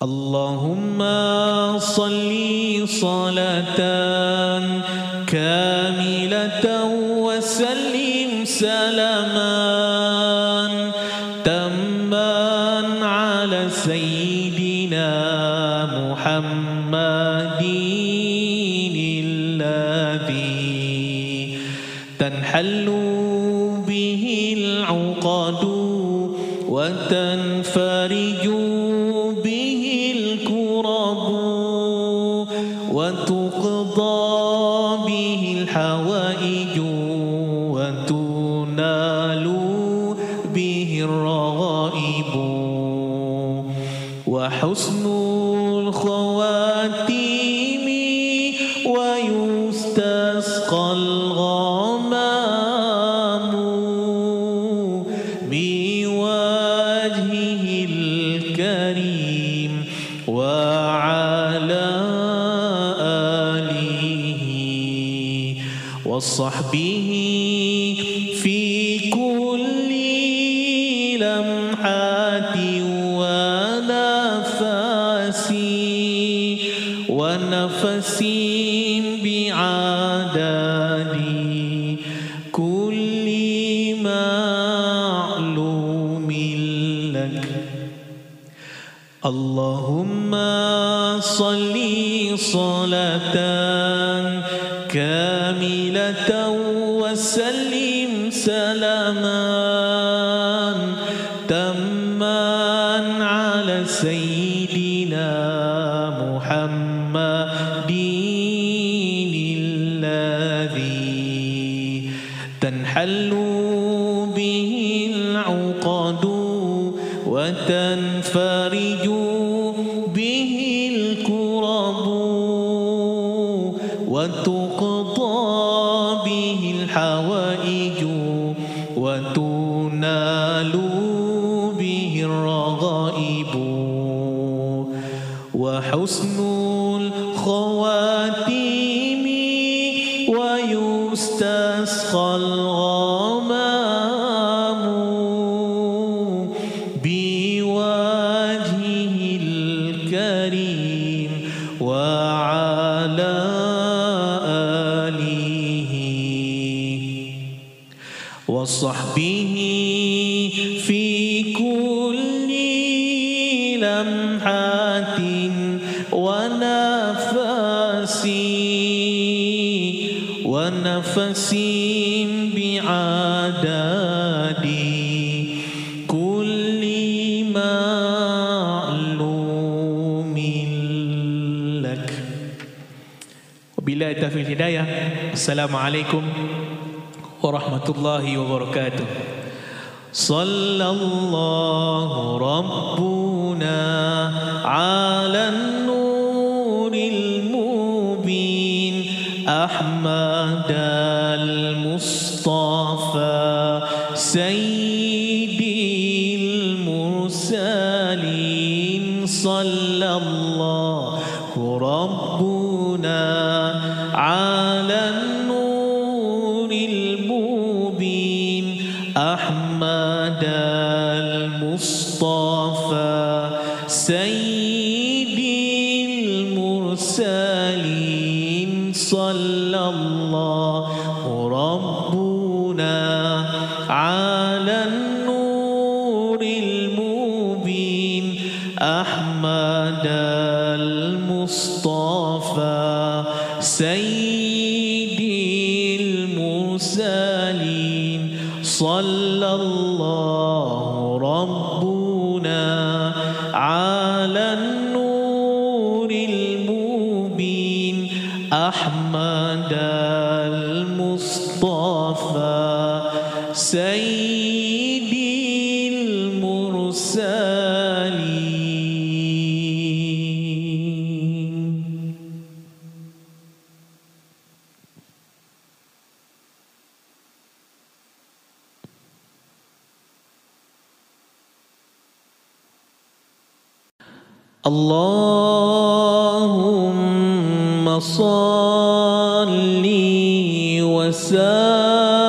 اللهم صل صلاة وصحبه في كل لمحات ونفاس ونفس بعدد كل معلوم لك. اللهم صل صل في الهداية. السلام عليكم ورحمة الله وبركاته. صلى الله ربنا وسائر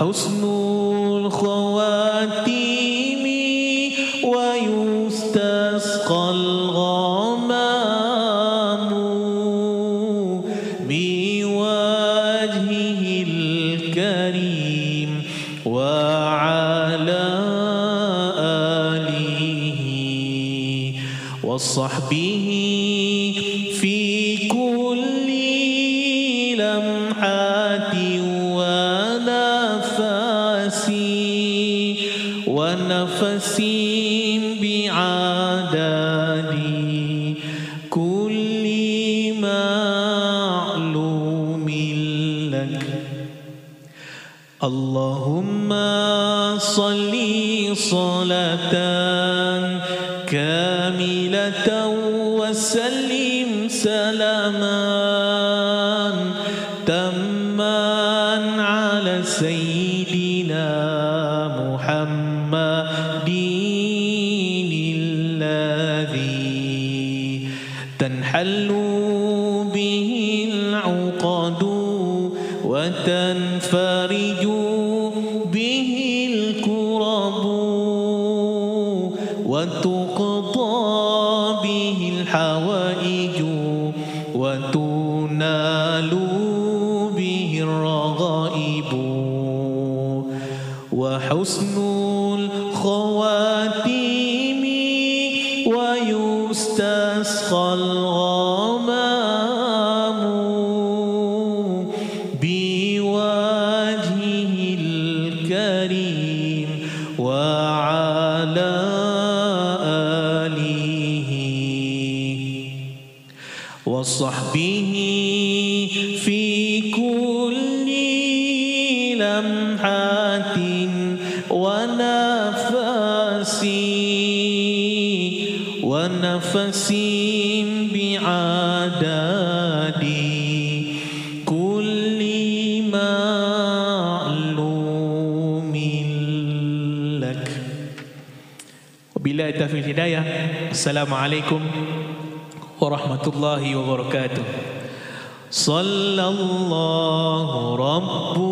وحسن السلام عليكم ورحمة الله وبركاته. صلى الله ربنا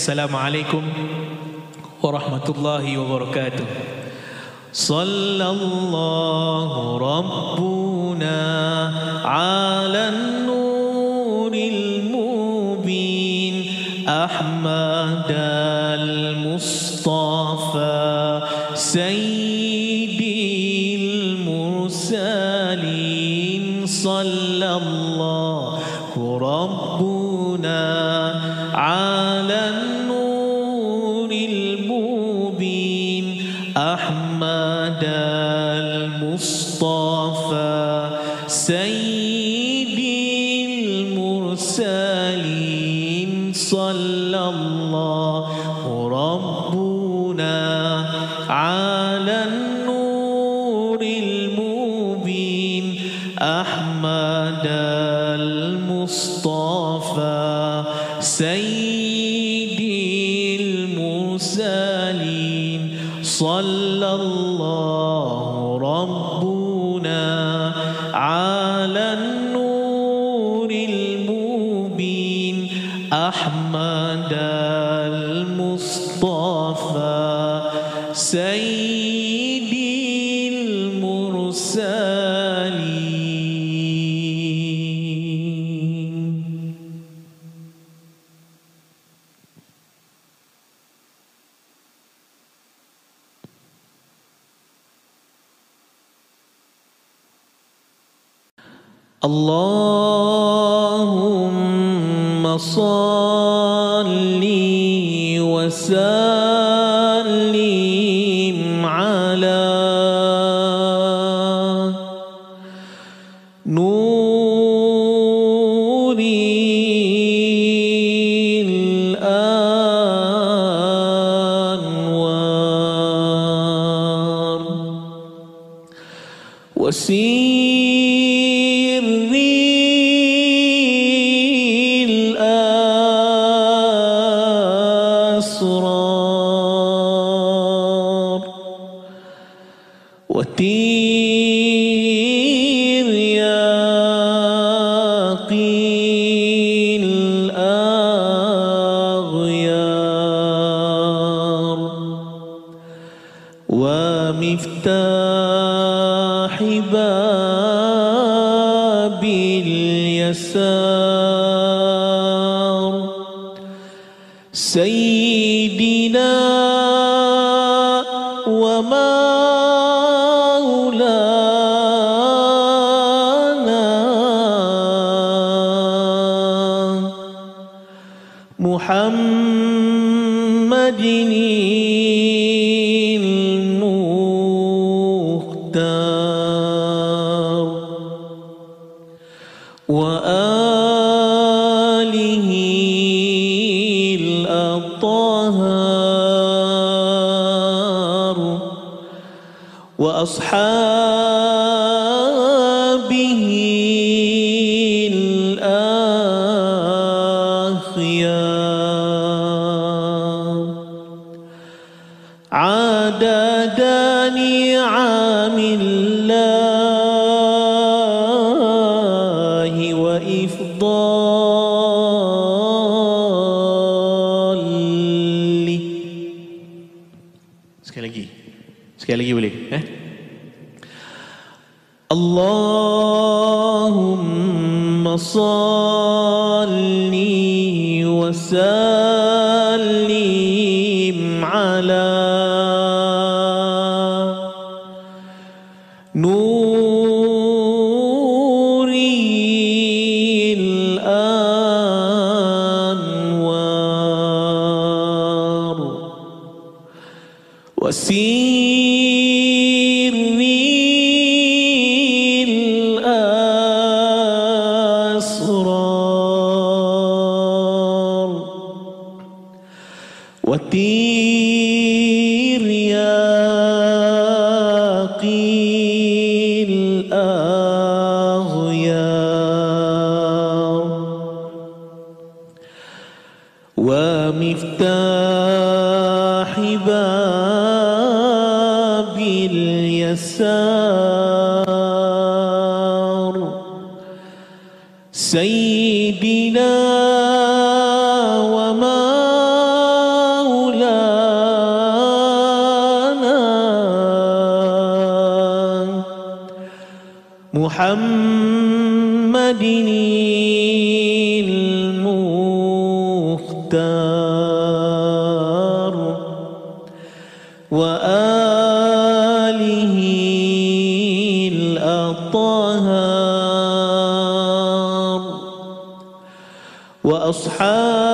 السلام عليكم ورحمة الله وبركاته. صلى الله ربنا وآله الأطهار وأصحابه الصالحين محمد المختار وآله الأطهار وأصحابه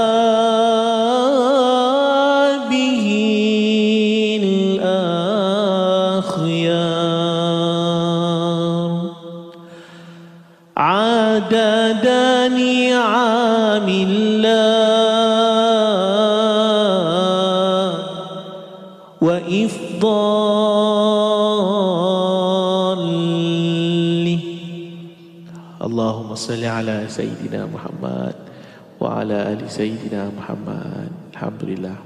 صل على سيدنا محمد وعلى آل سيدنا محمد. الحمد لله.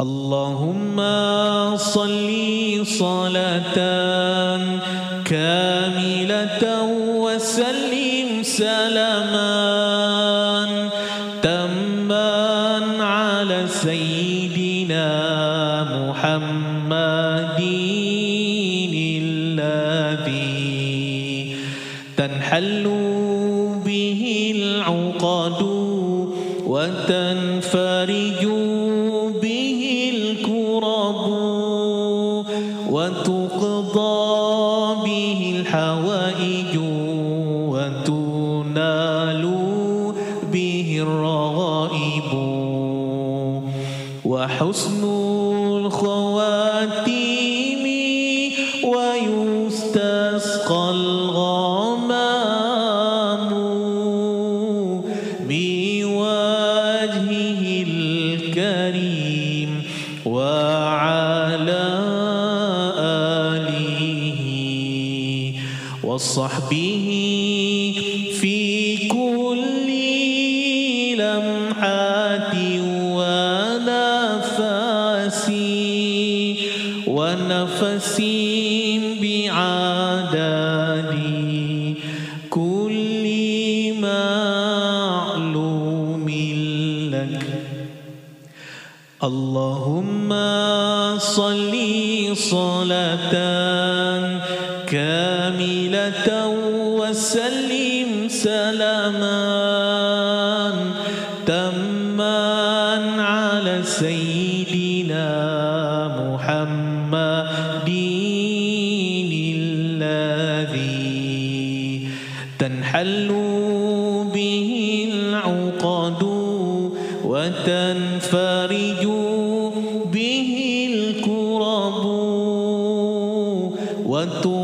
اللهم صل صلاة كاملة tu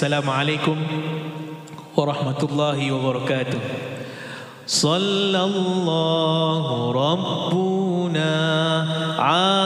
السلام عليكم ورحمة الله وبركاته. صلى الله ربنا على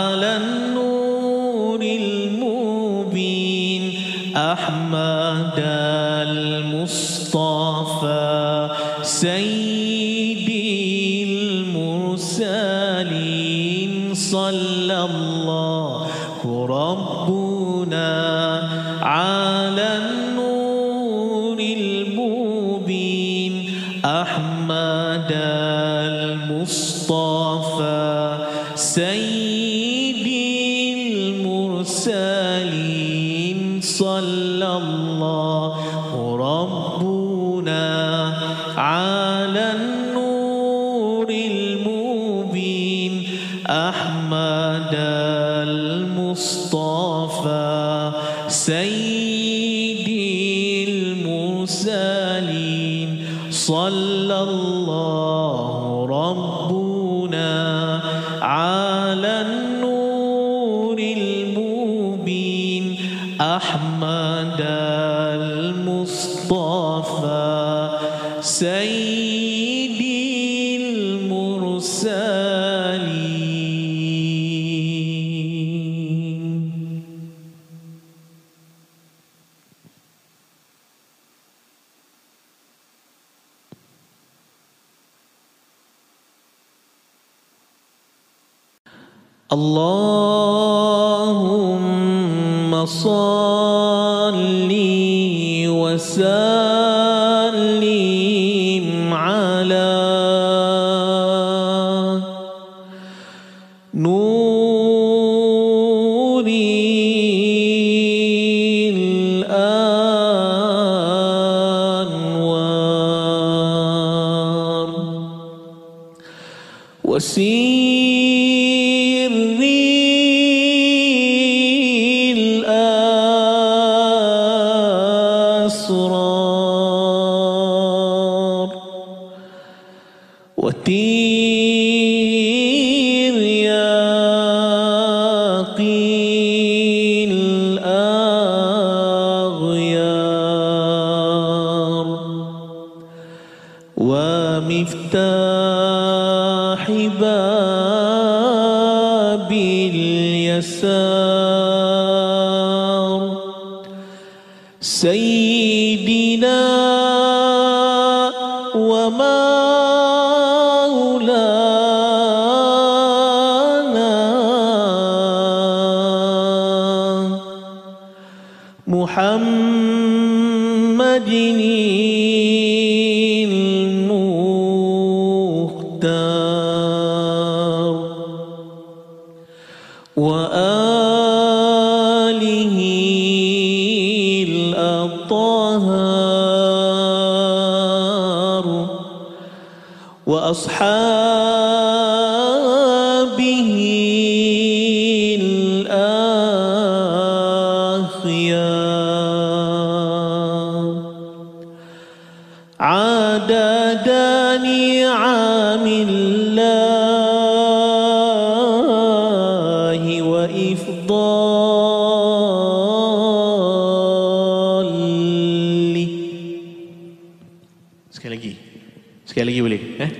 sekali lagi boleh eh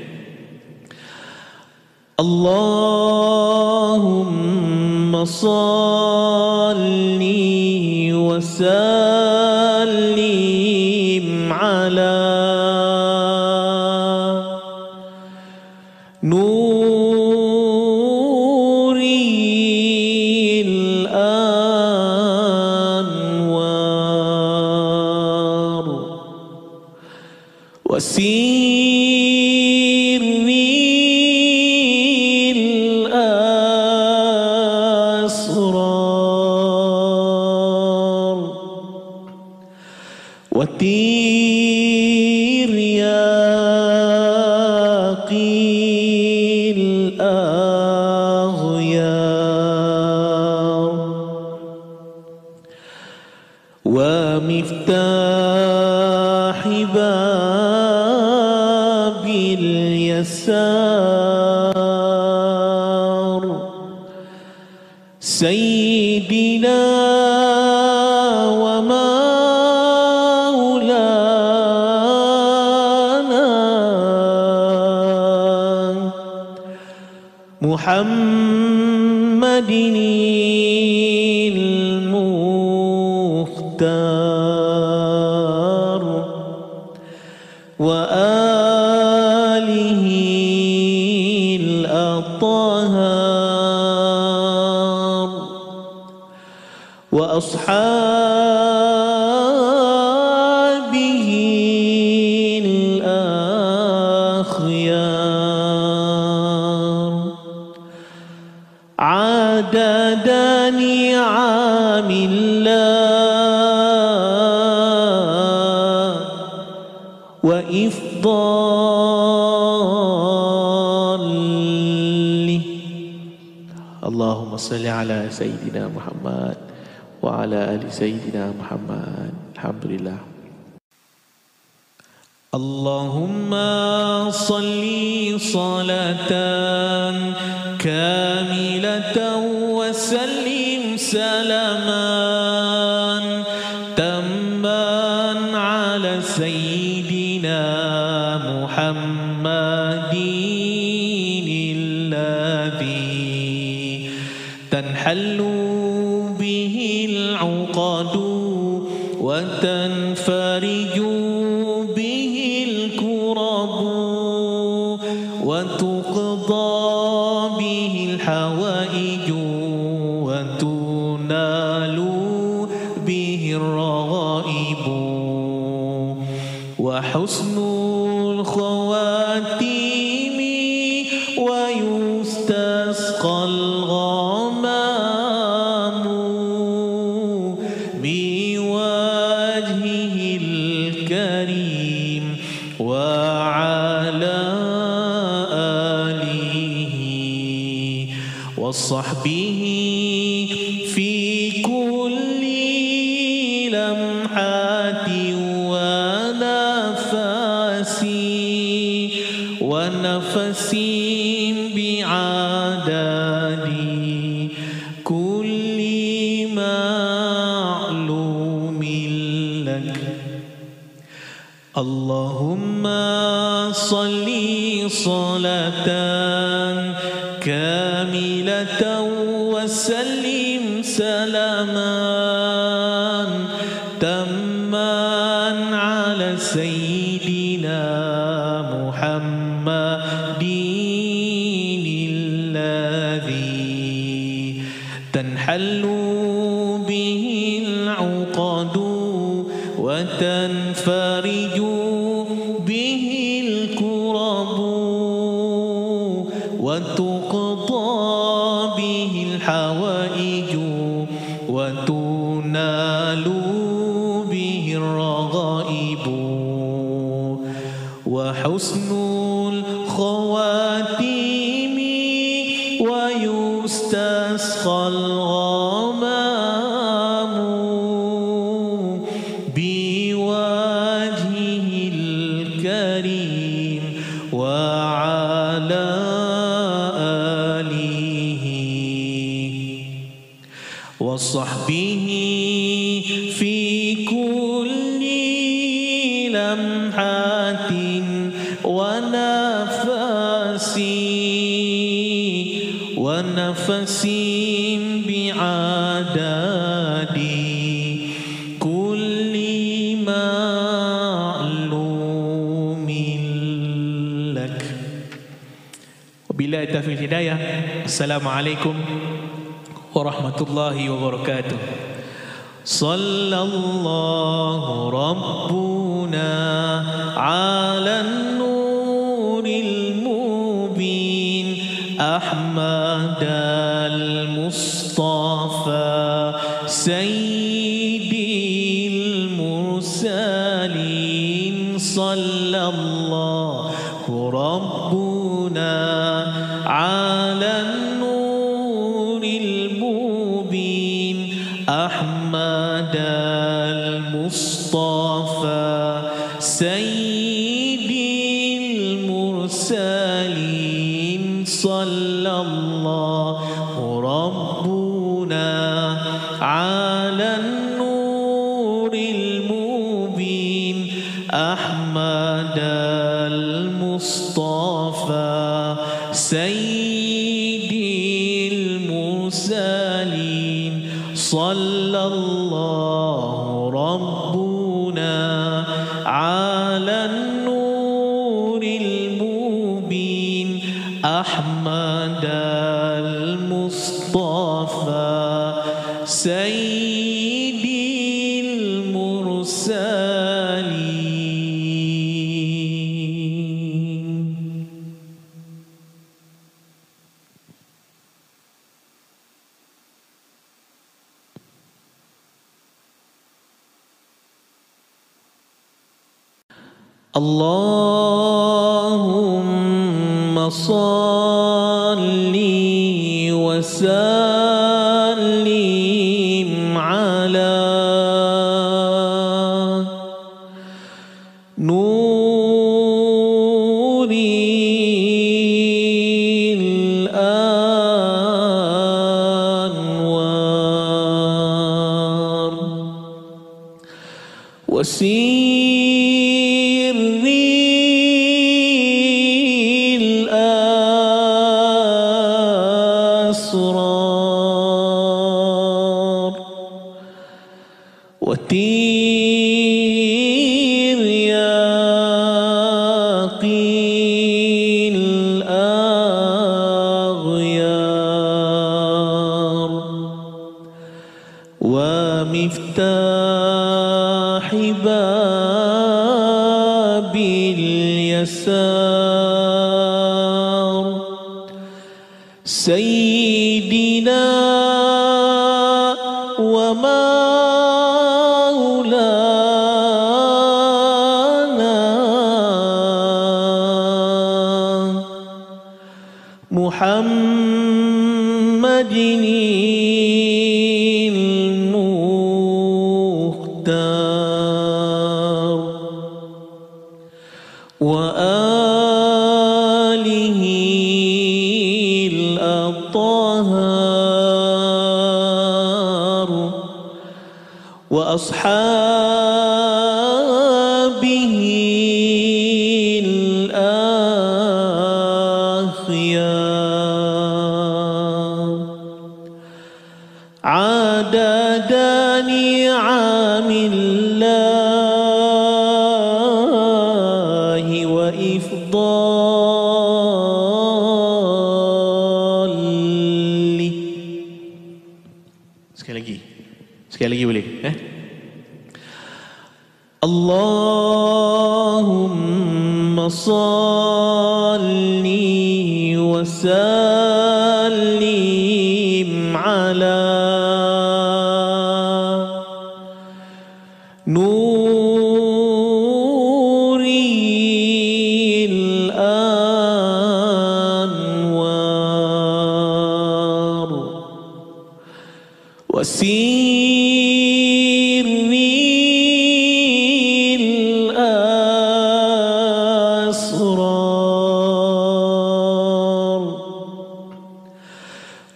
Allahumma salli wa sallim ala محمد المختار وآله الأطهار وأصحابه صل على سيدنا محمد وعلى آل سيدنا محمد. الحمد لله. اللهم صل صلاة كاملة السلام عليكم ورحمة الله وبركاته. صلى الله ربنا على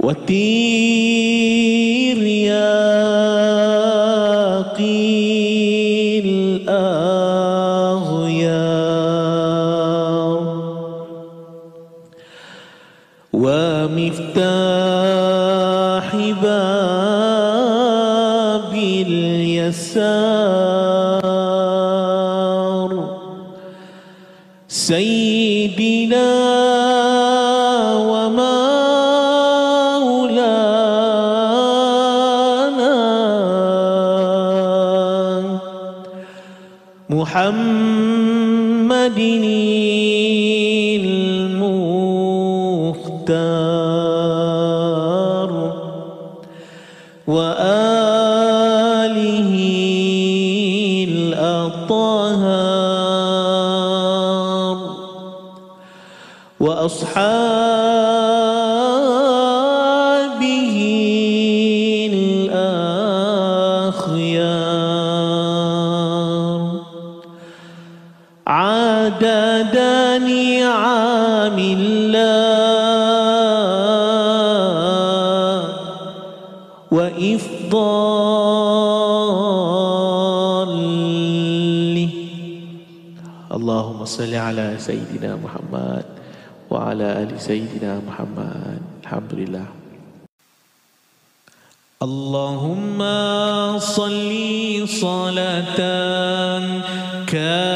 وتير وأصحابه الأخيار. عددان عام الله وإفضاله. اللهم صل على سيدنا محمد وعلى آل سيدنا محمد. الحمد لله. اللهم صلي صلاة كاملة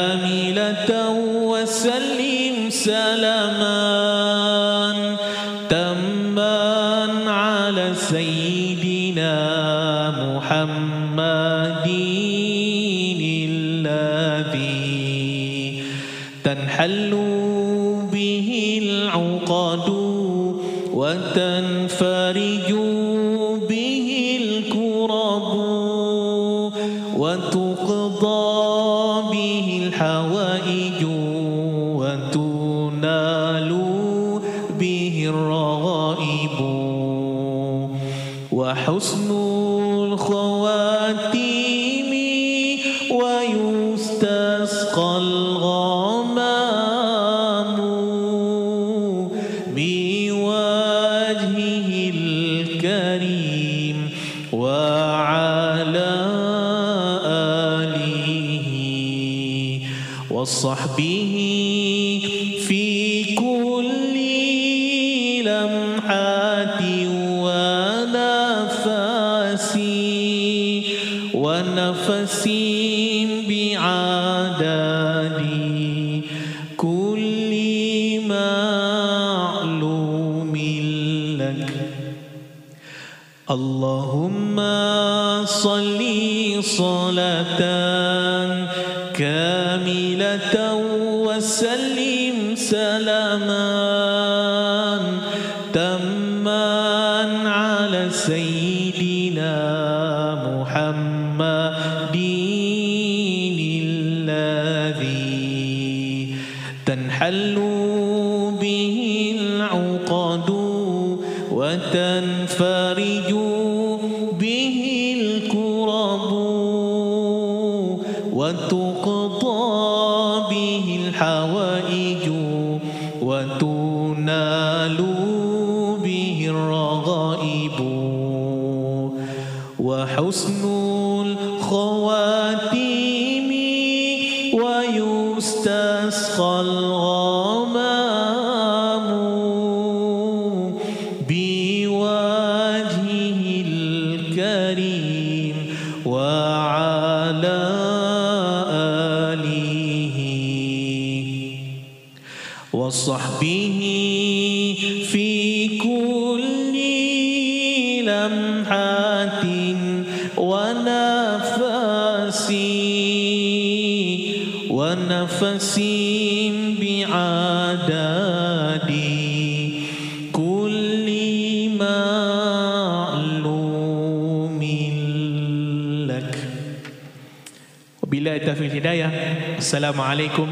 السلام عليكم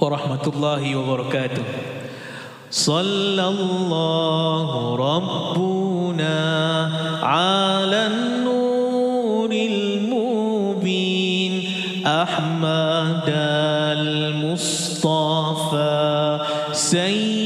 ورحمة الله وبركاته صلى الله ربنا على النور المبين أحمد المصطفى سيد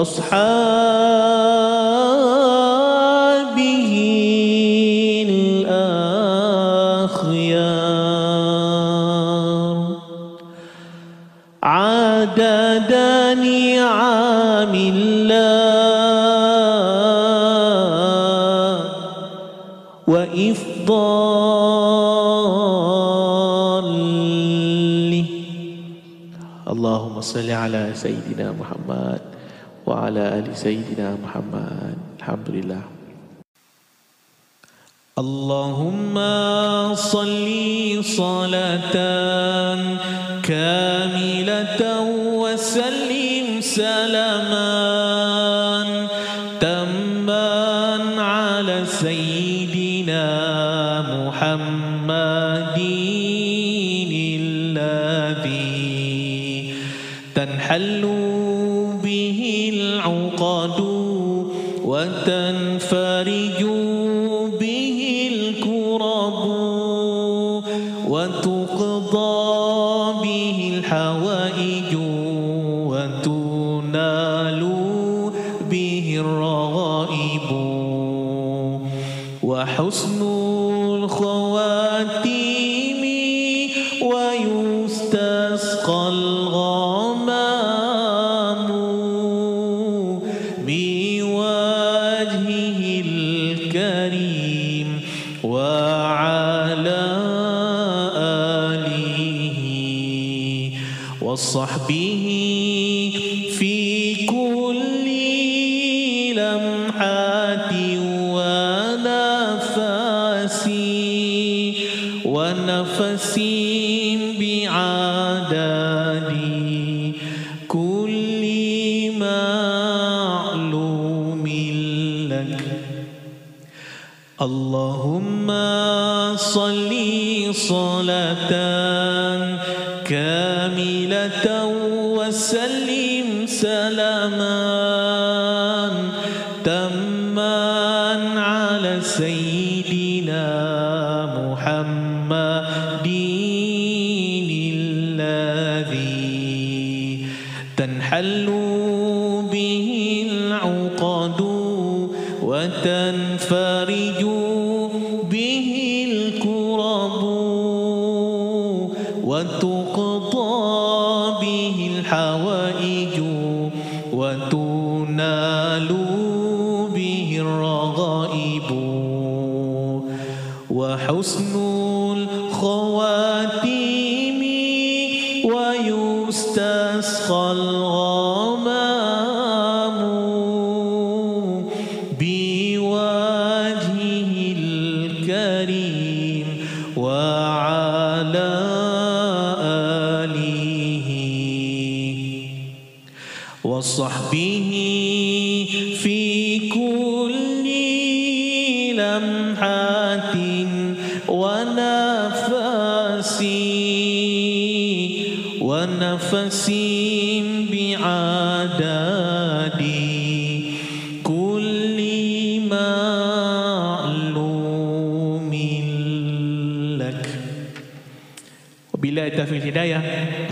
وأصحابه الأخيار. عددان عام الله وإفضاله. اللهم صل على سيدنا محمد. وعلى آل سيدنا محمد. الحمد لله. اللهم صل صلاة كاملة وسلم سلام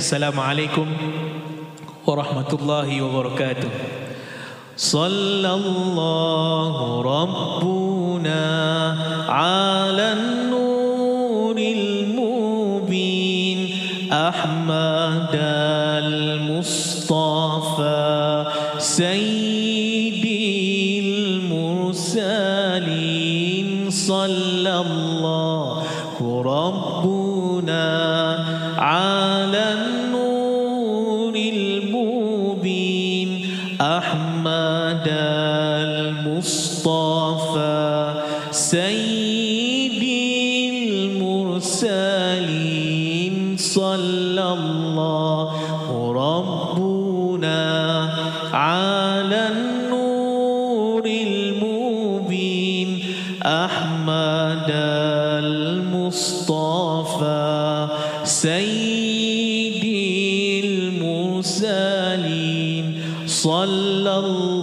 السلام عليكم ورحمة الله وبركاته. صلى الله ربه صلى الله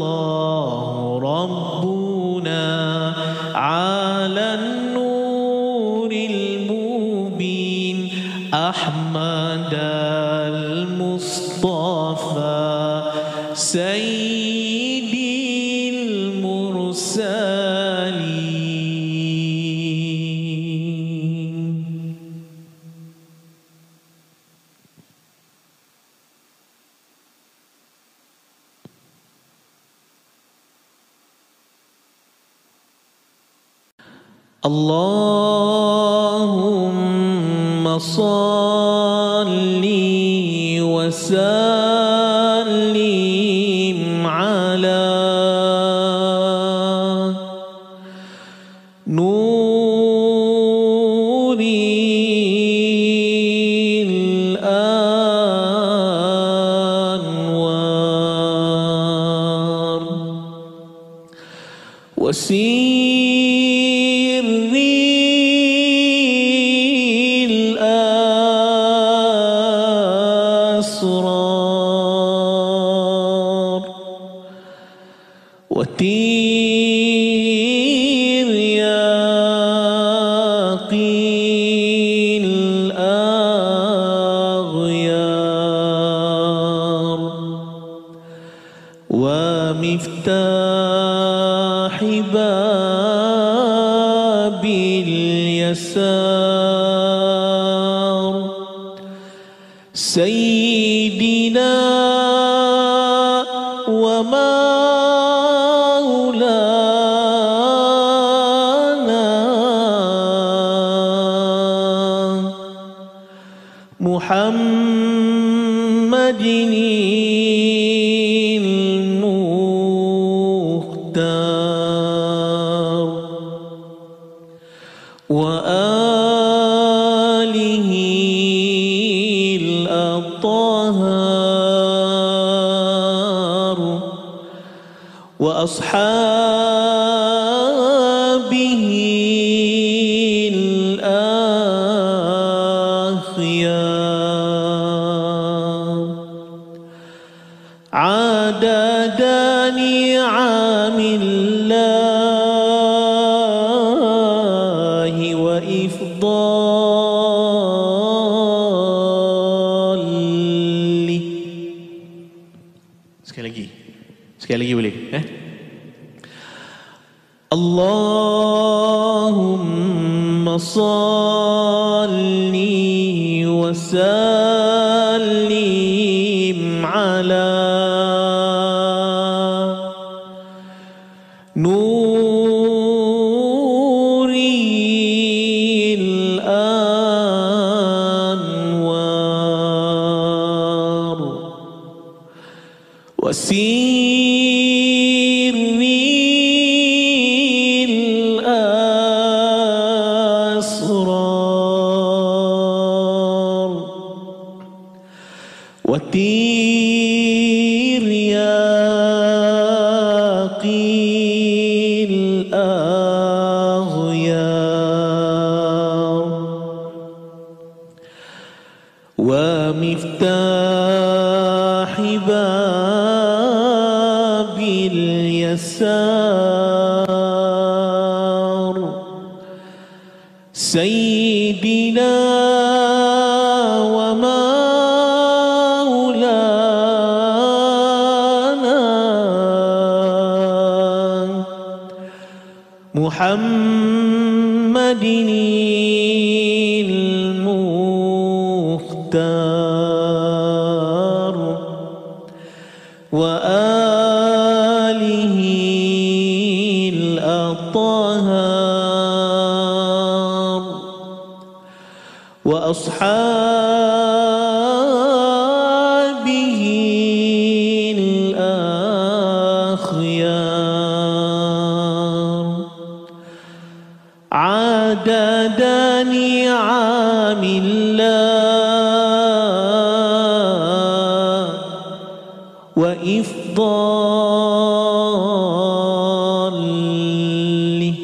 ضله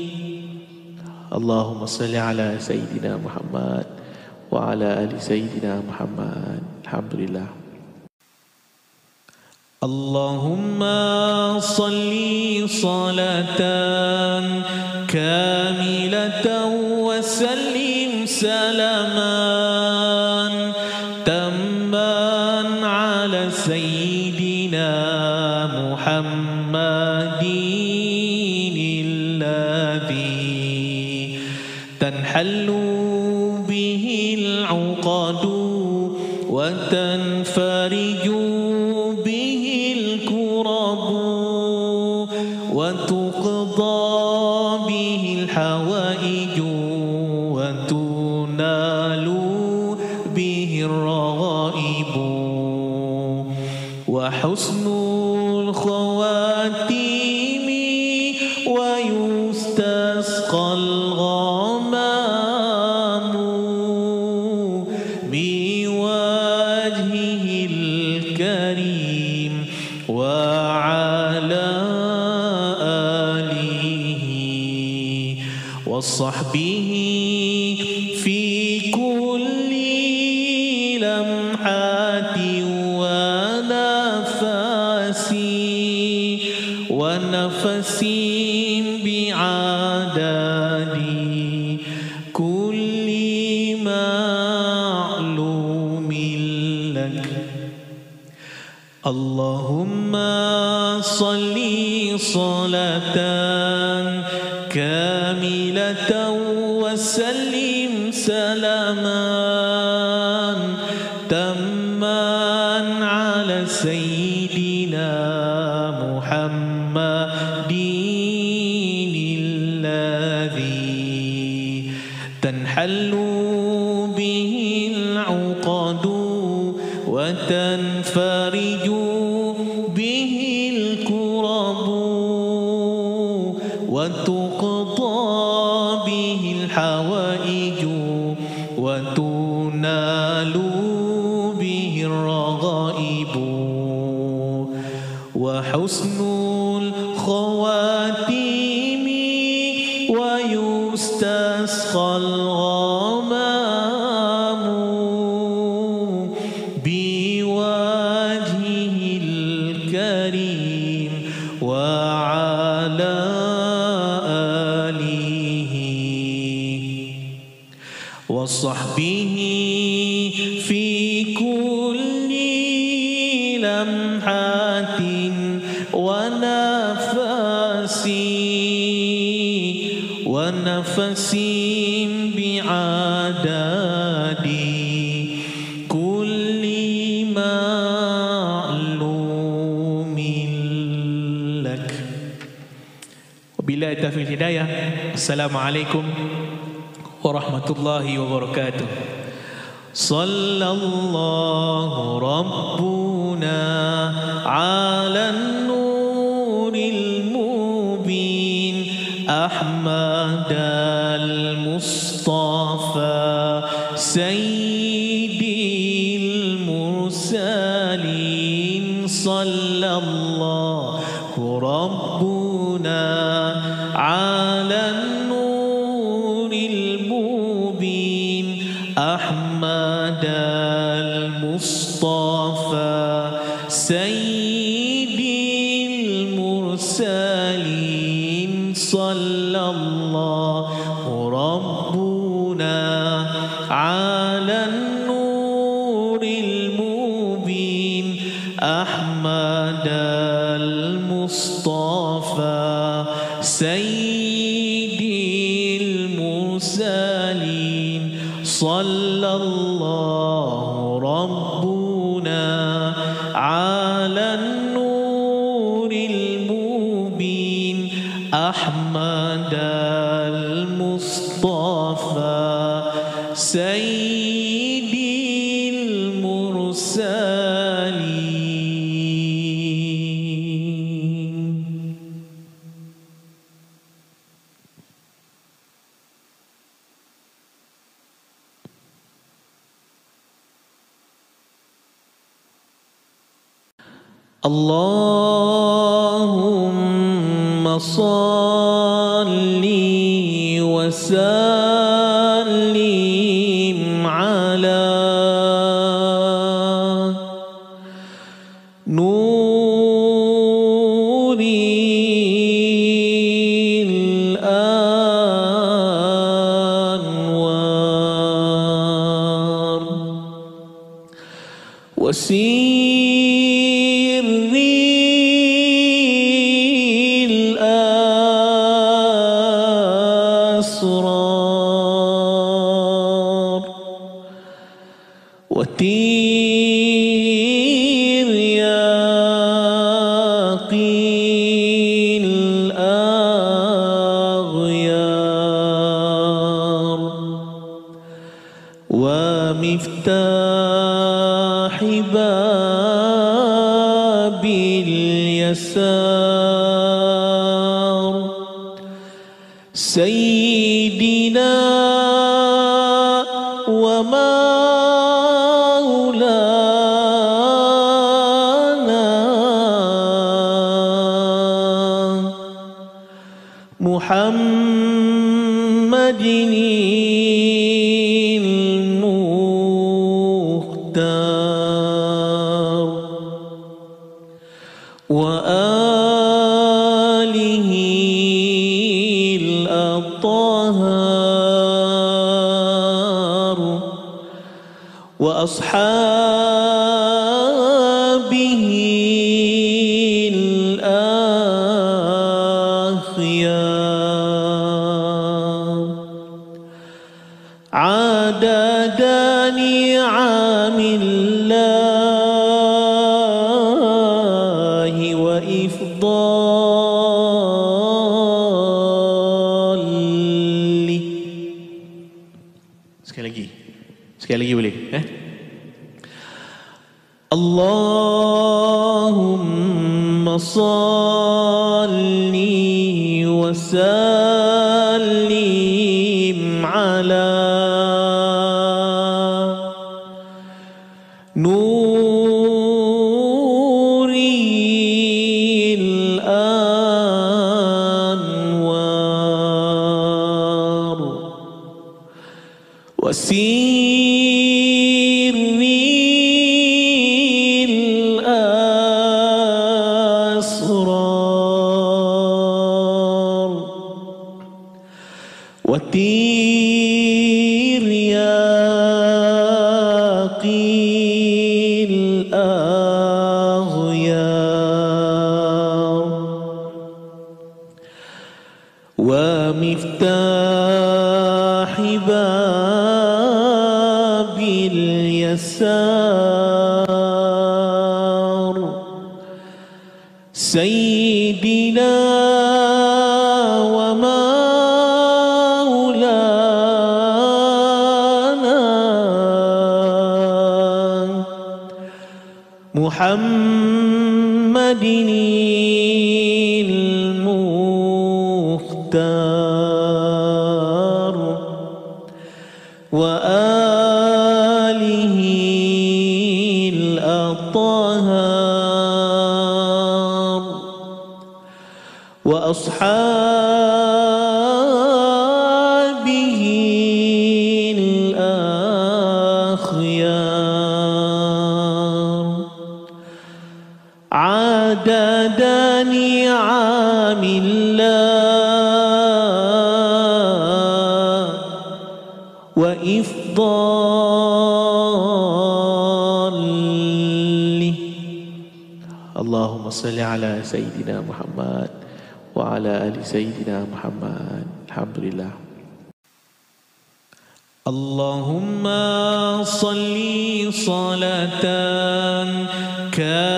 اللهم صل على سيدنا محمد وعلى آل سيدنا محمد. الحمد لله. اللهم صل صلاة كاملة وسلم سلاما السلام عليكم ورحمة الله وبركاته. صلى الله ربنا اللهم صل وسلم على نور الأنوار. وسيم أصحاب صلي وسلم. محمد المختار وآله الأطهار وأصحابه صل على سيدنا محمد وعلى آل سيدنا محمد. الحمد لله. اللهم صل صلاة كاملة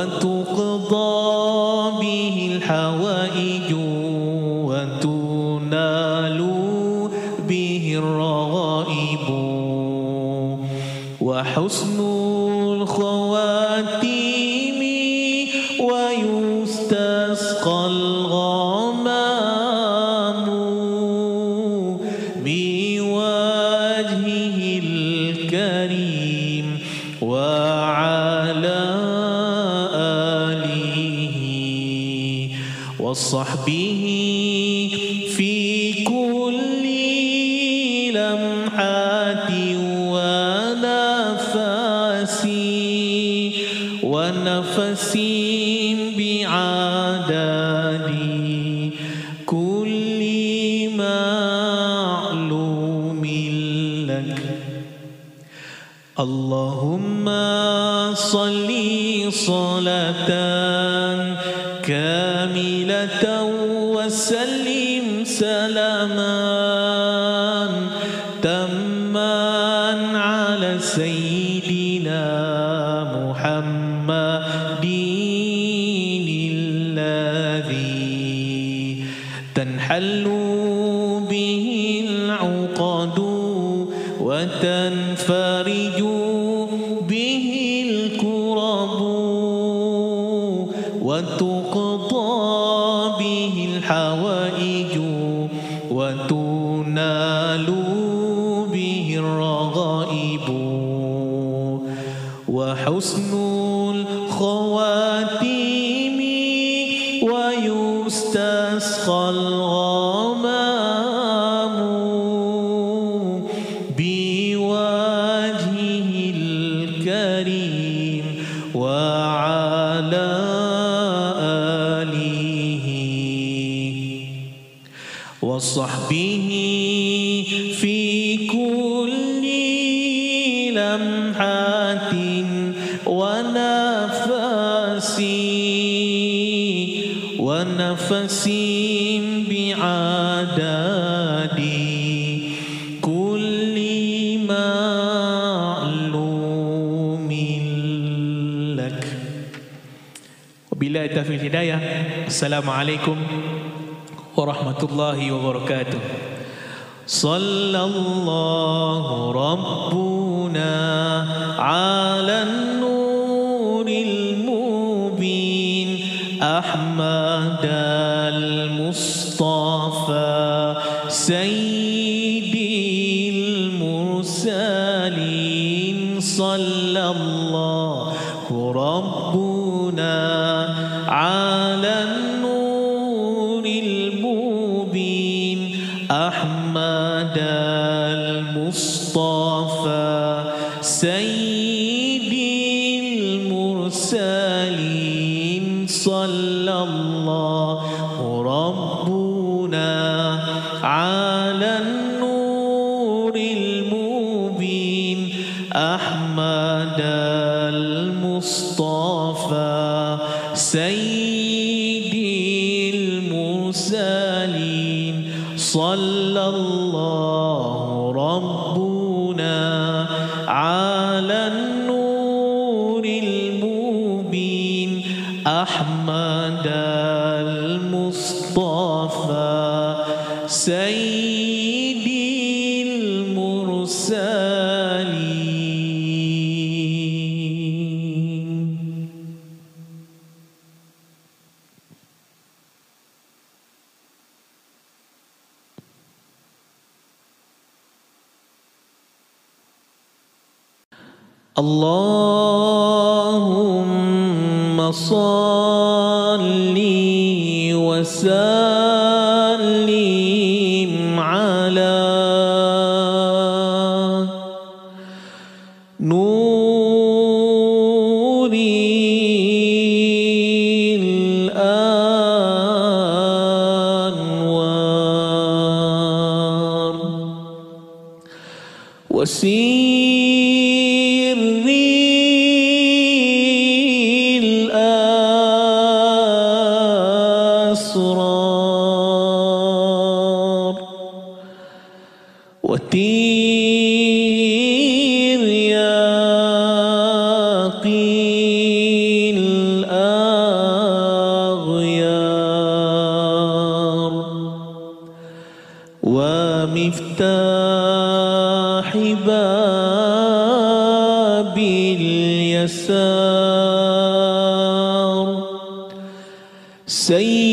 وتقضى به الحوائج وتنال به الرغائب. وحسن السلام عليكم ورحمة الله وبركاته. صلى الله ربه وتير يا قيل أغيار ومفتاح باب اليسار سيد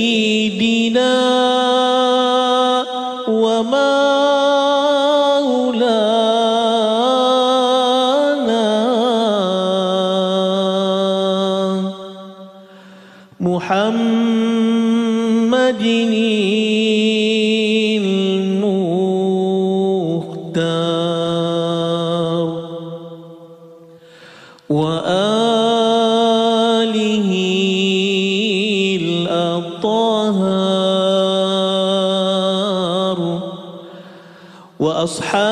أصحاب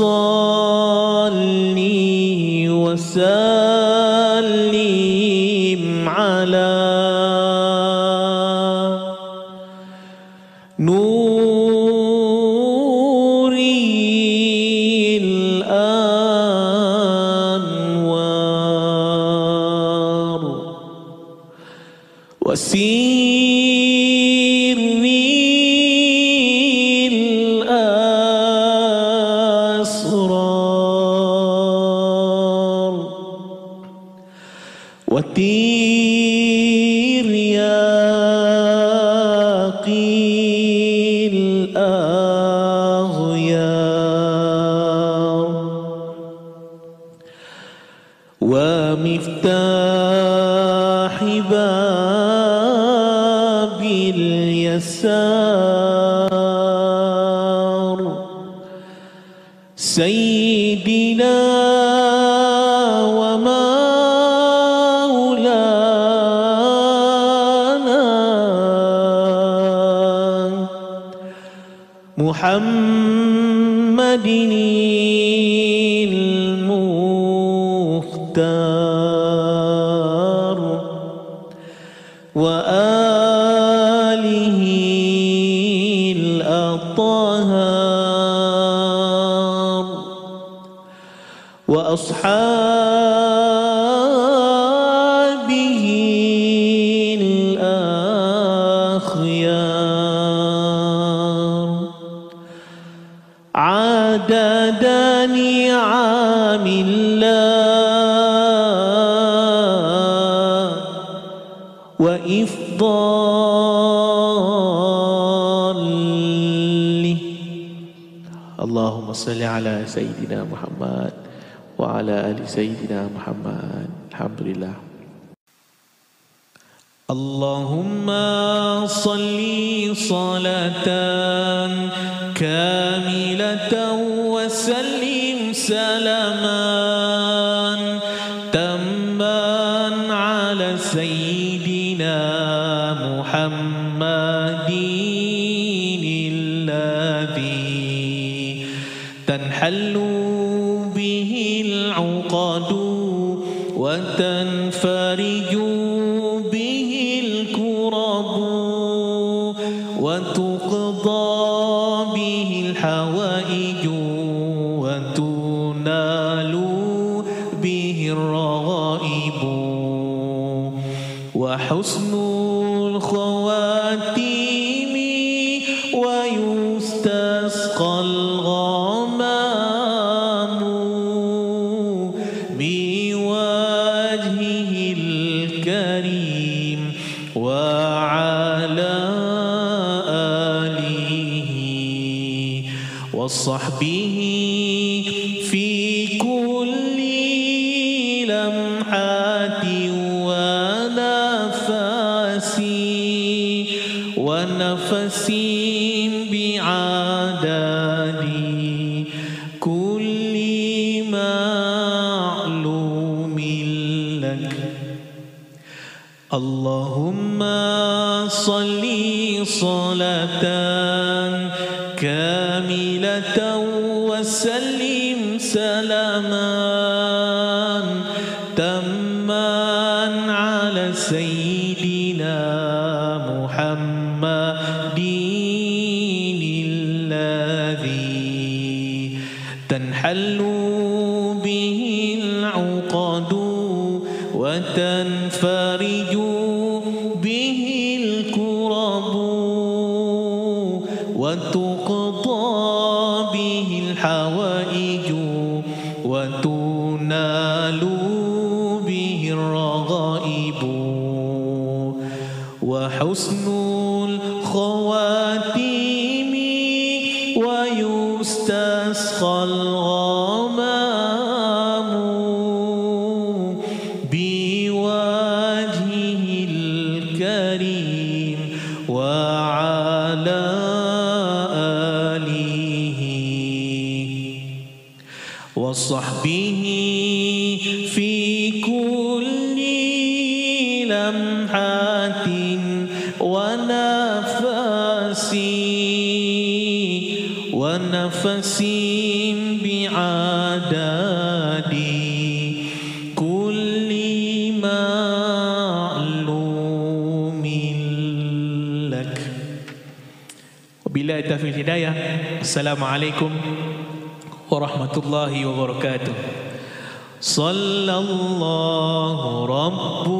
الصالحين محمد المختار وآله الأطهار وأصحابه صل على سيدنا محمد وعلى آل سيدنا محمد. الحمد لله. اللهم صل صلاة كاملة لمحات السلام عليكم ورحمة الله وبركاته. صلى الله ربه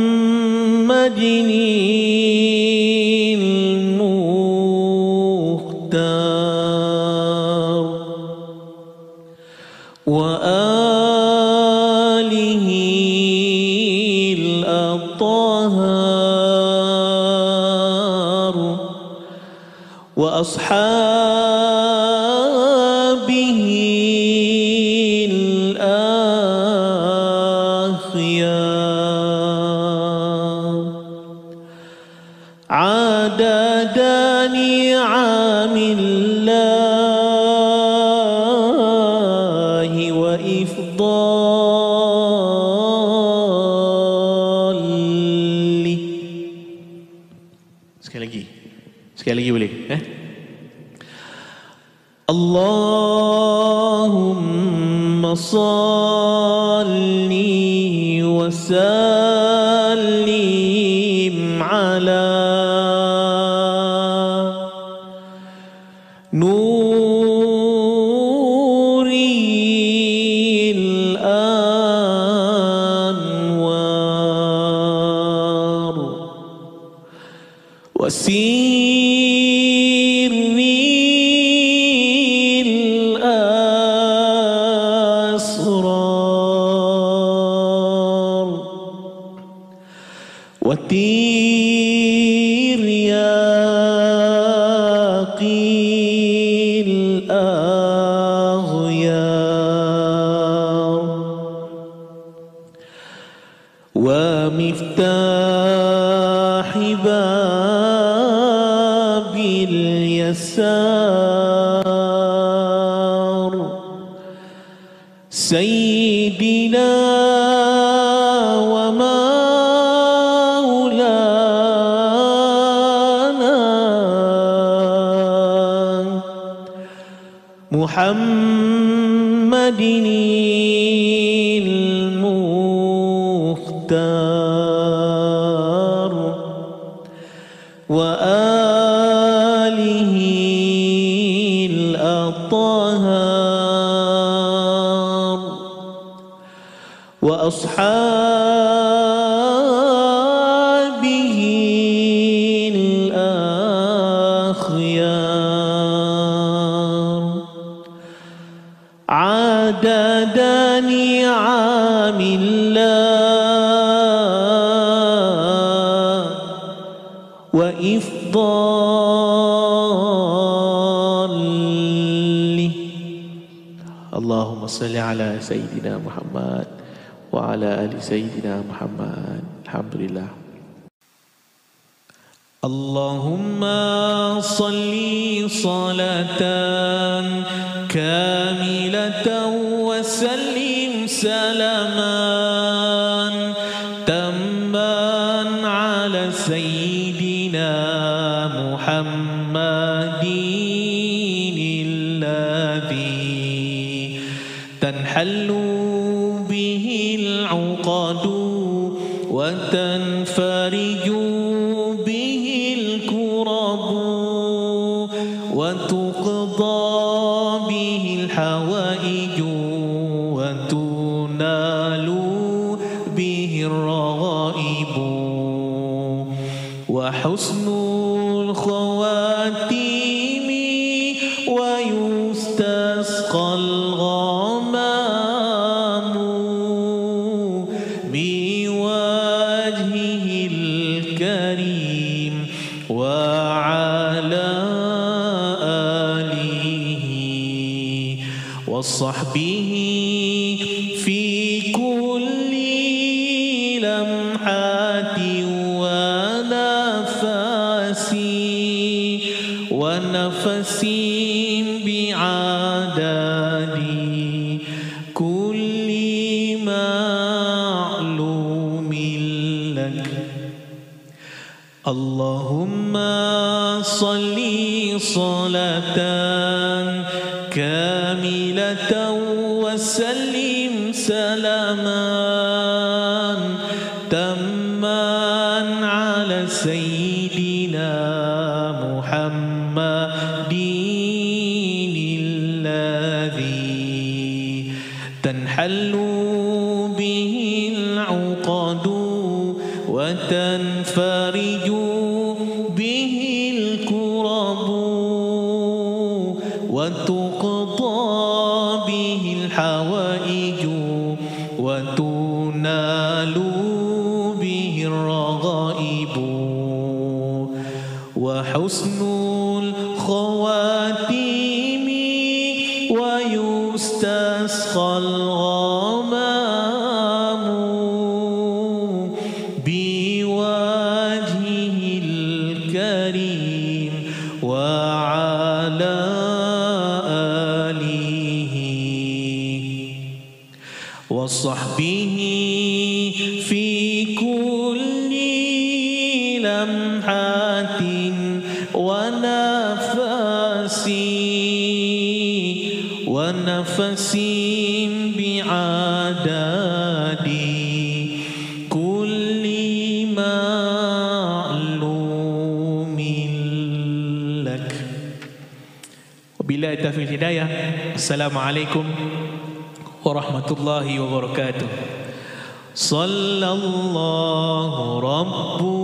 محمدٍ المختار. وآله الأطهار. وأصحابه الصالحين محمد المختار وآله الأطهار وأصحابه صل على سيدنا محمد وعلى آل سيدنا محمد. الحمد لله. اللهم صل صلاة كاملة تنحل به العقد وتنفرج السلام عليكم ورحمة الله وبركاته. صلى الله ربه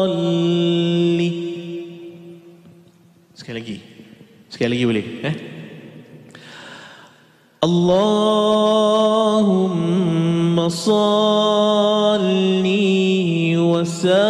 الضالين سكال لجي سكال اللهم صلي وسلم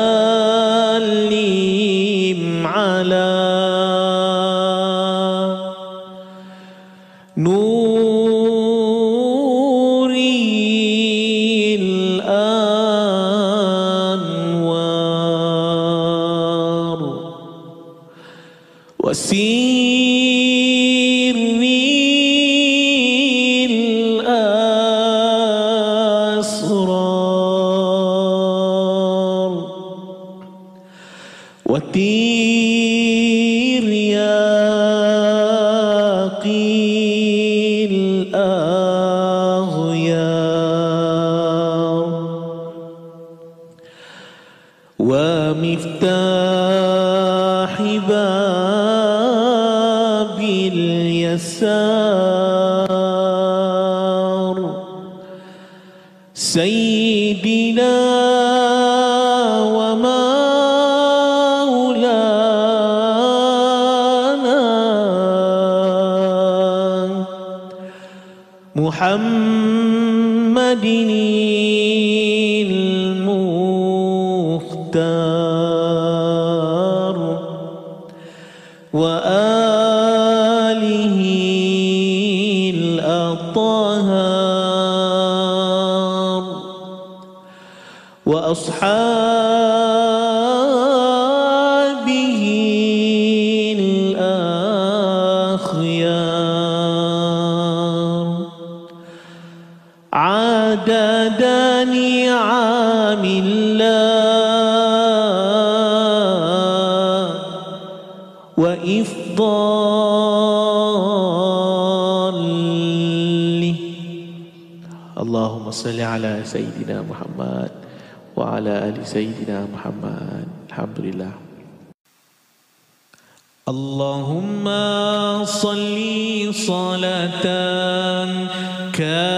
محمد المختار وآله الأطهار وأصحابه صل على سيدنا محمد وعلى آل سيدنا محمد. الحمد لله. اللهم صل صلاة كاملة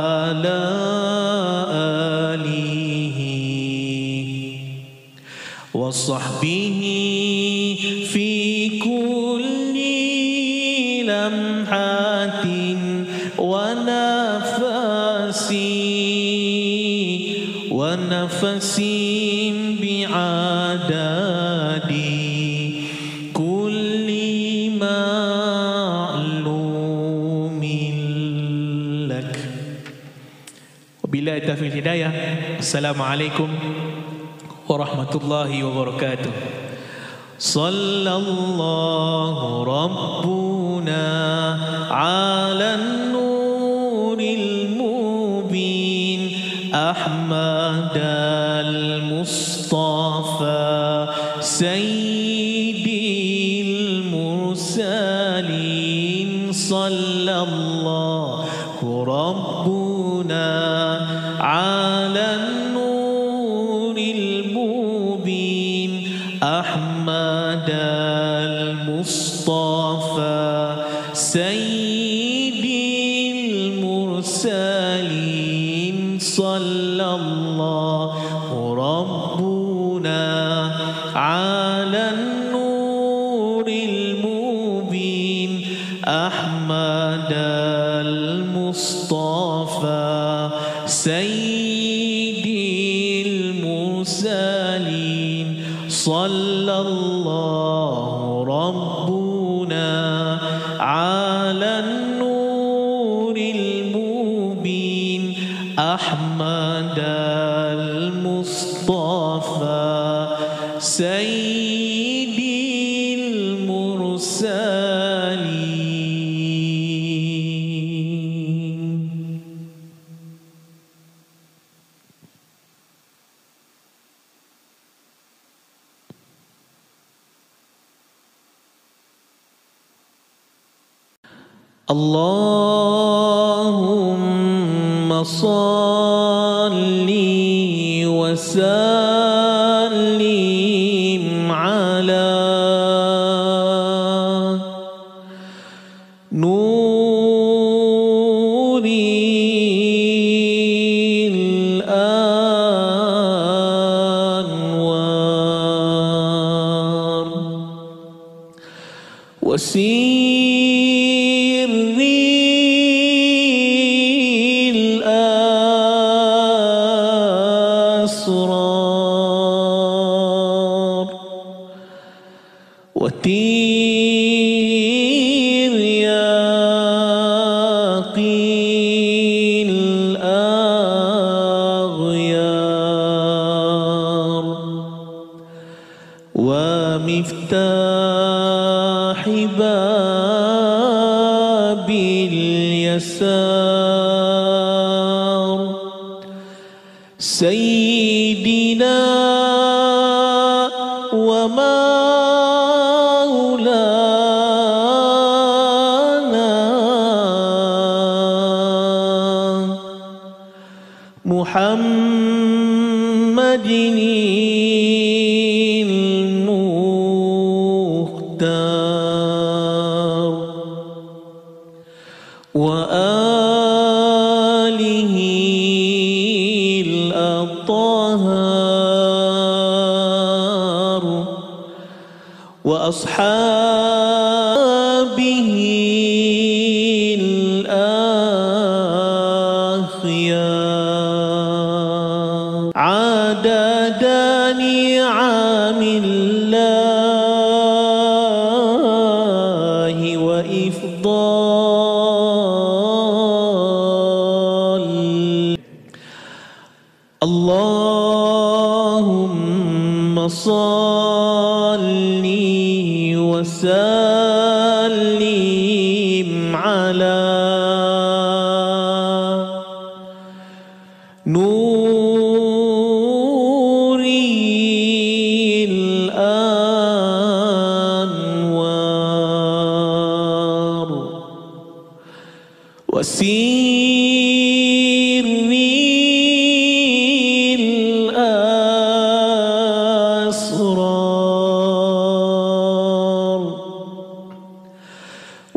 وعلى آله وصحبه السلام عليكم ورحمة الله وبركاته. صلى الله ربنا على النبي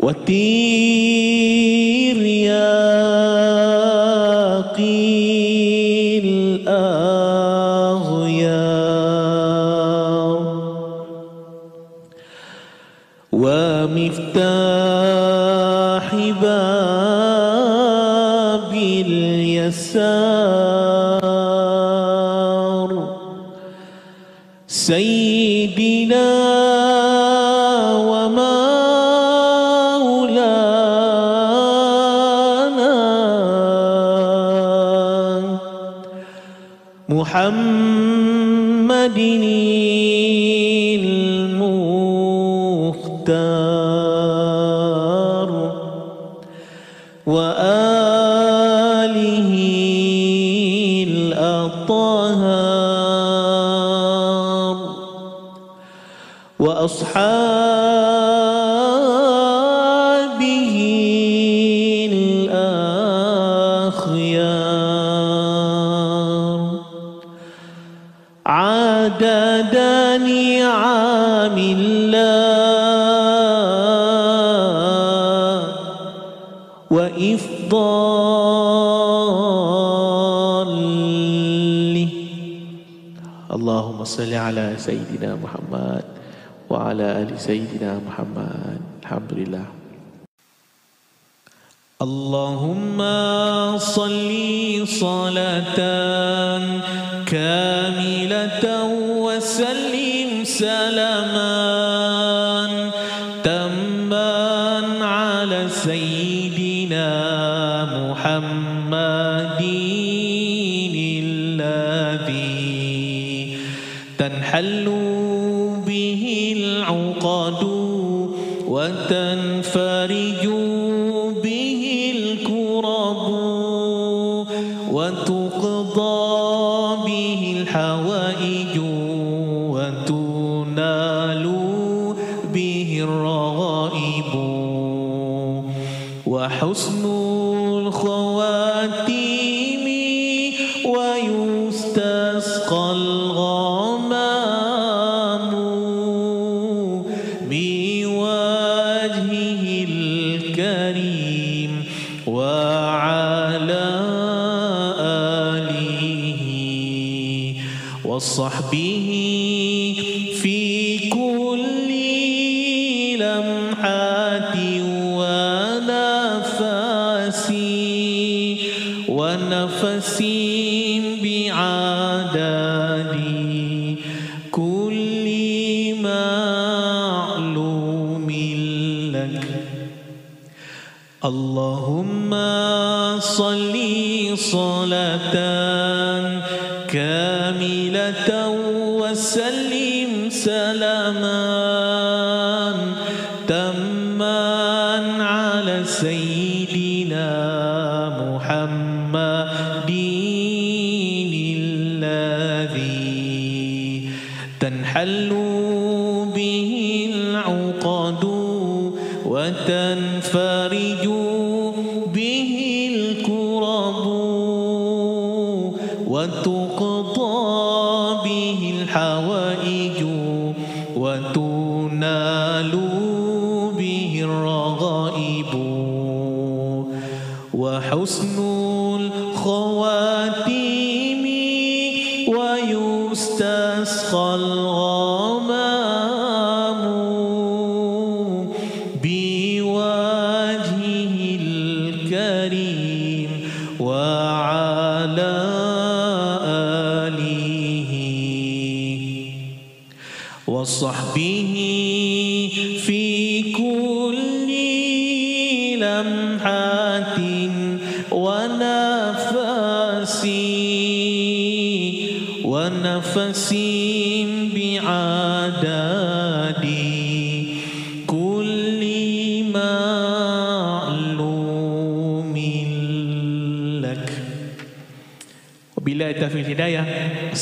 والتين محمد المختار وآله الأطهار وأصحابه صل على سيدنا محمد وعلى آل سيدنا محمد. الحمد لله. اللهم صل صلاة كاملة وسلم سلام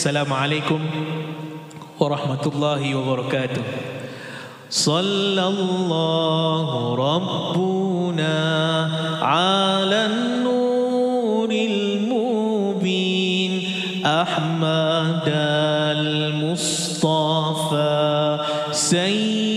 السلام عليكم ورحمة الله وبركاته. صلى الله ربنا على النور المبين. أحمد المصطفى سيد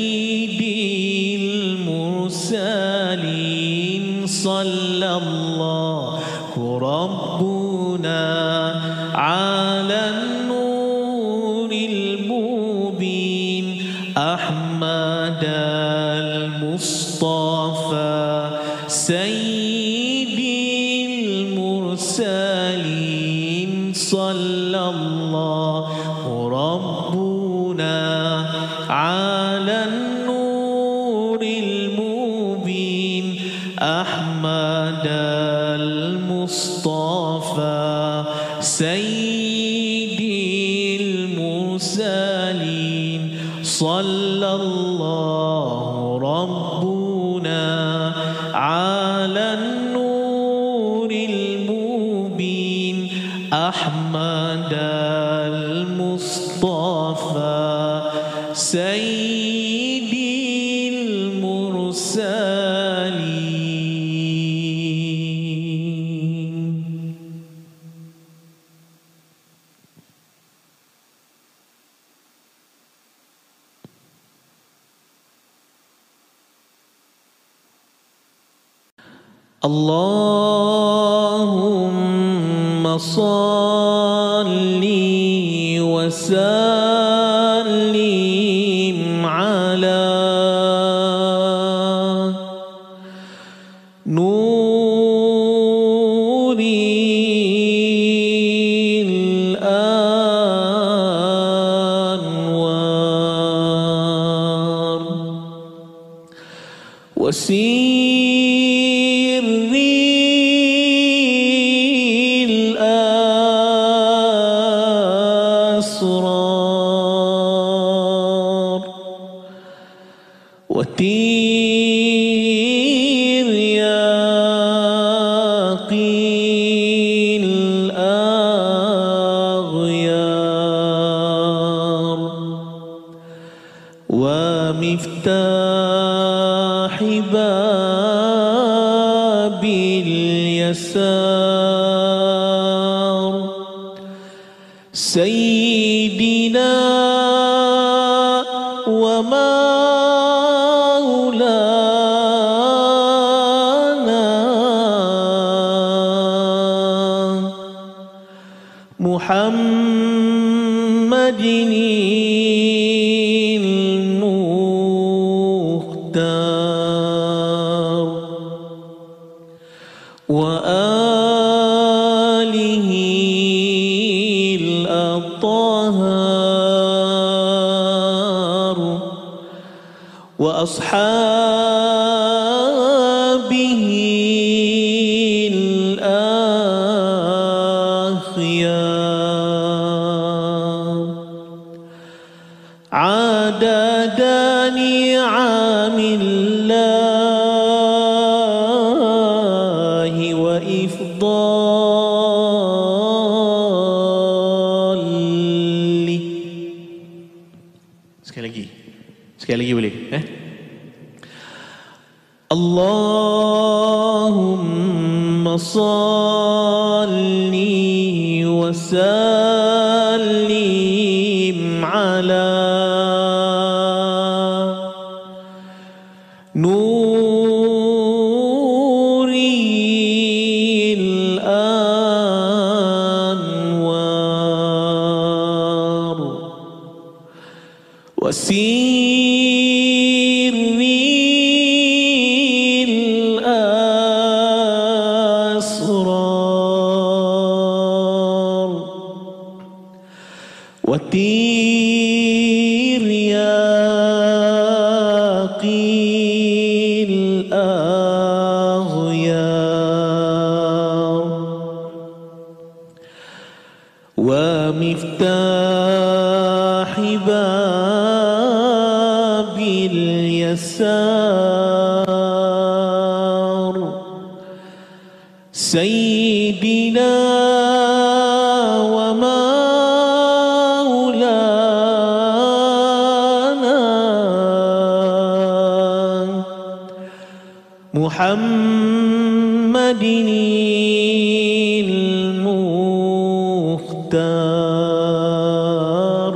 المختار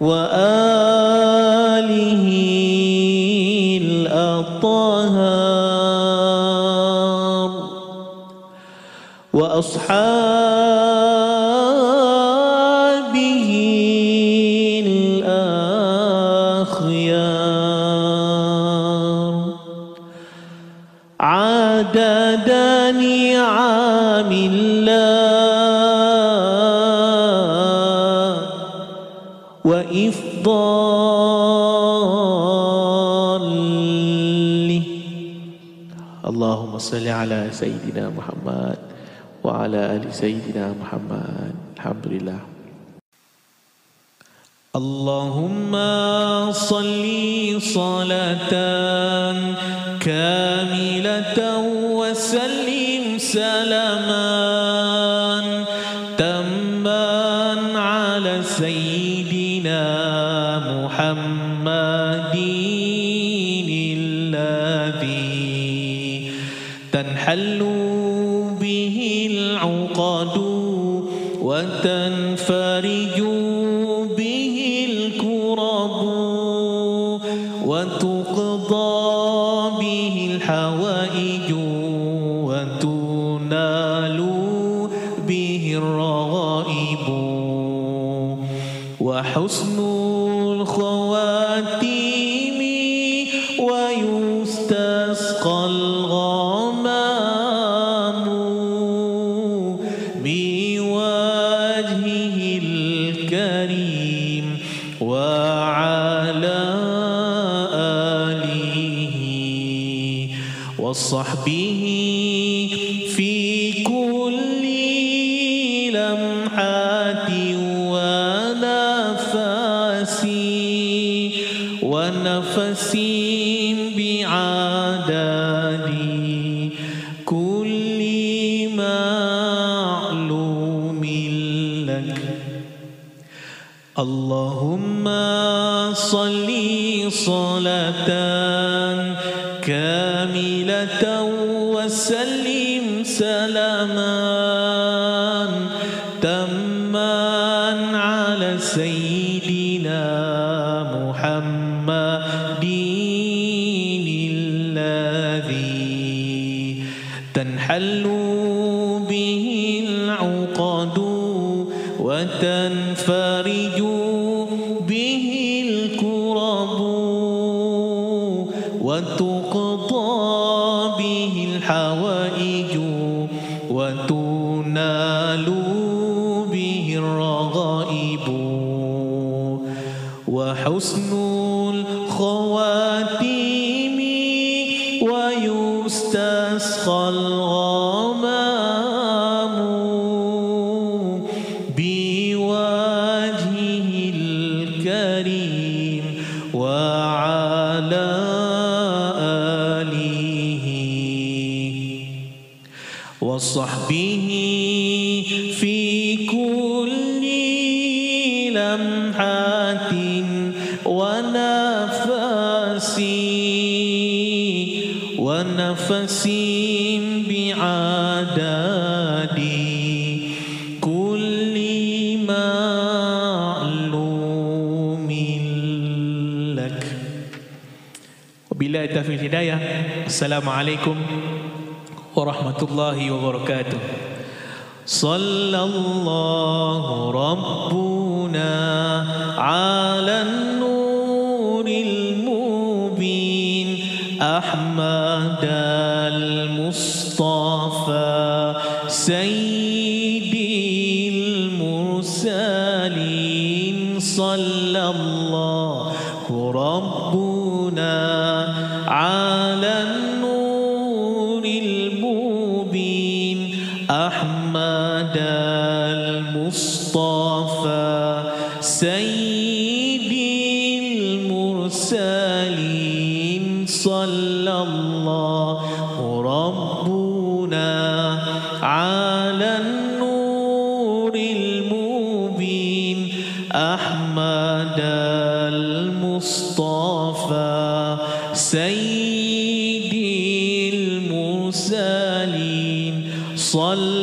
وآله الأطهار وأصحابه صل على سيدنا محمد وعلى آل سيدنا محمد. الحمد لله. اللهم صل صلاة كاملة وسلم سلام محل السلام عليكم ورحمة الله وبركاته. صلى الله ربه المصطفى المرسلين صلى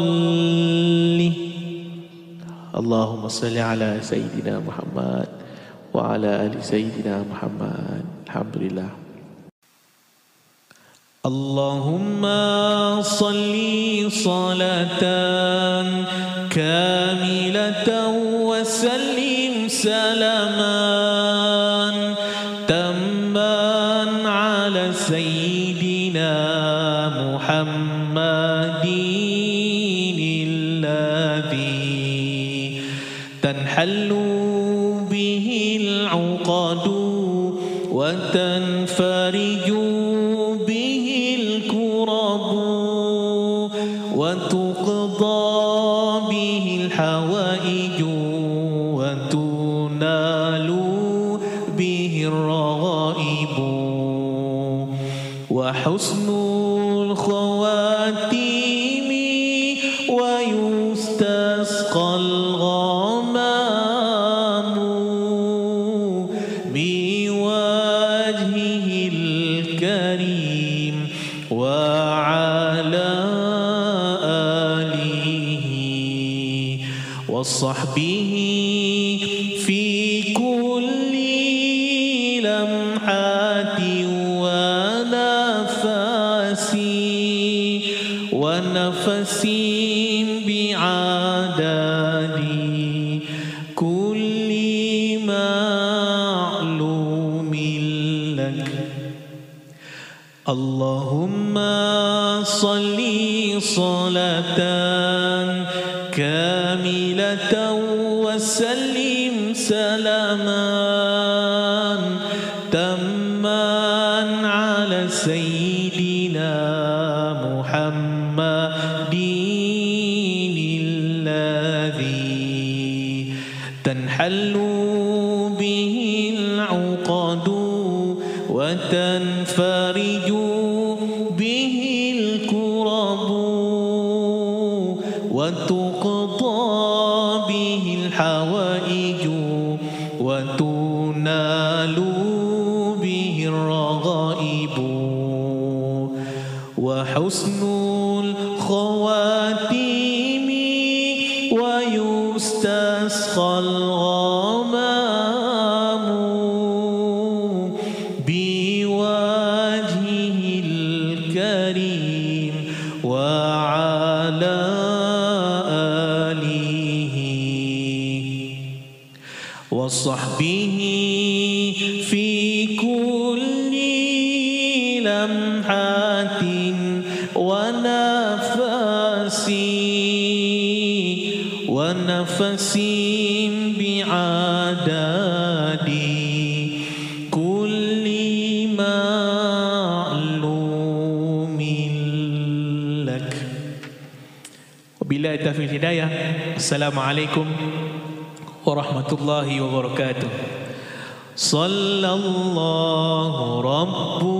فضله اللهم صل على سيدنا محمد وعلى آل سيدنا محمد. الحمد لله. اللهم صل صلاة كاملة وسلم سلام تحل به العقد وتنفرج السلام عليكم ورحمة الله وبركاته. صلى الله ربه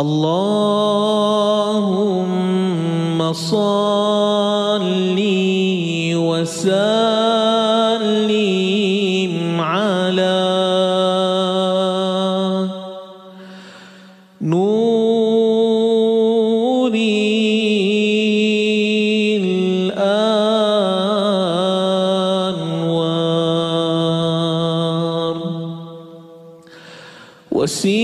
اللهم صل وسلم على نور الأنوار. وسير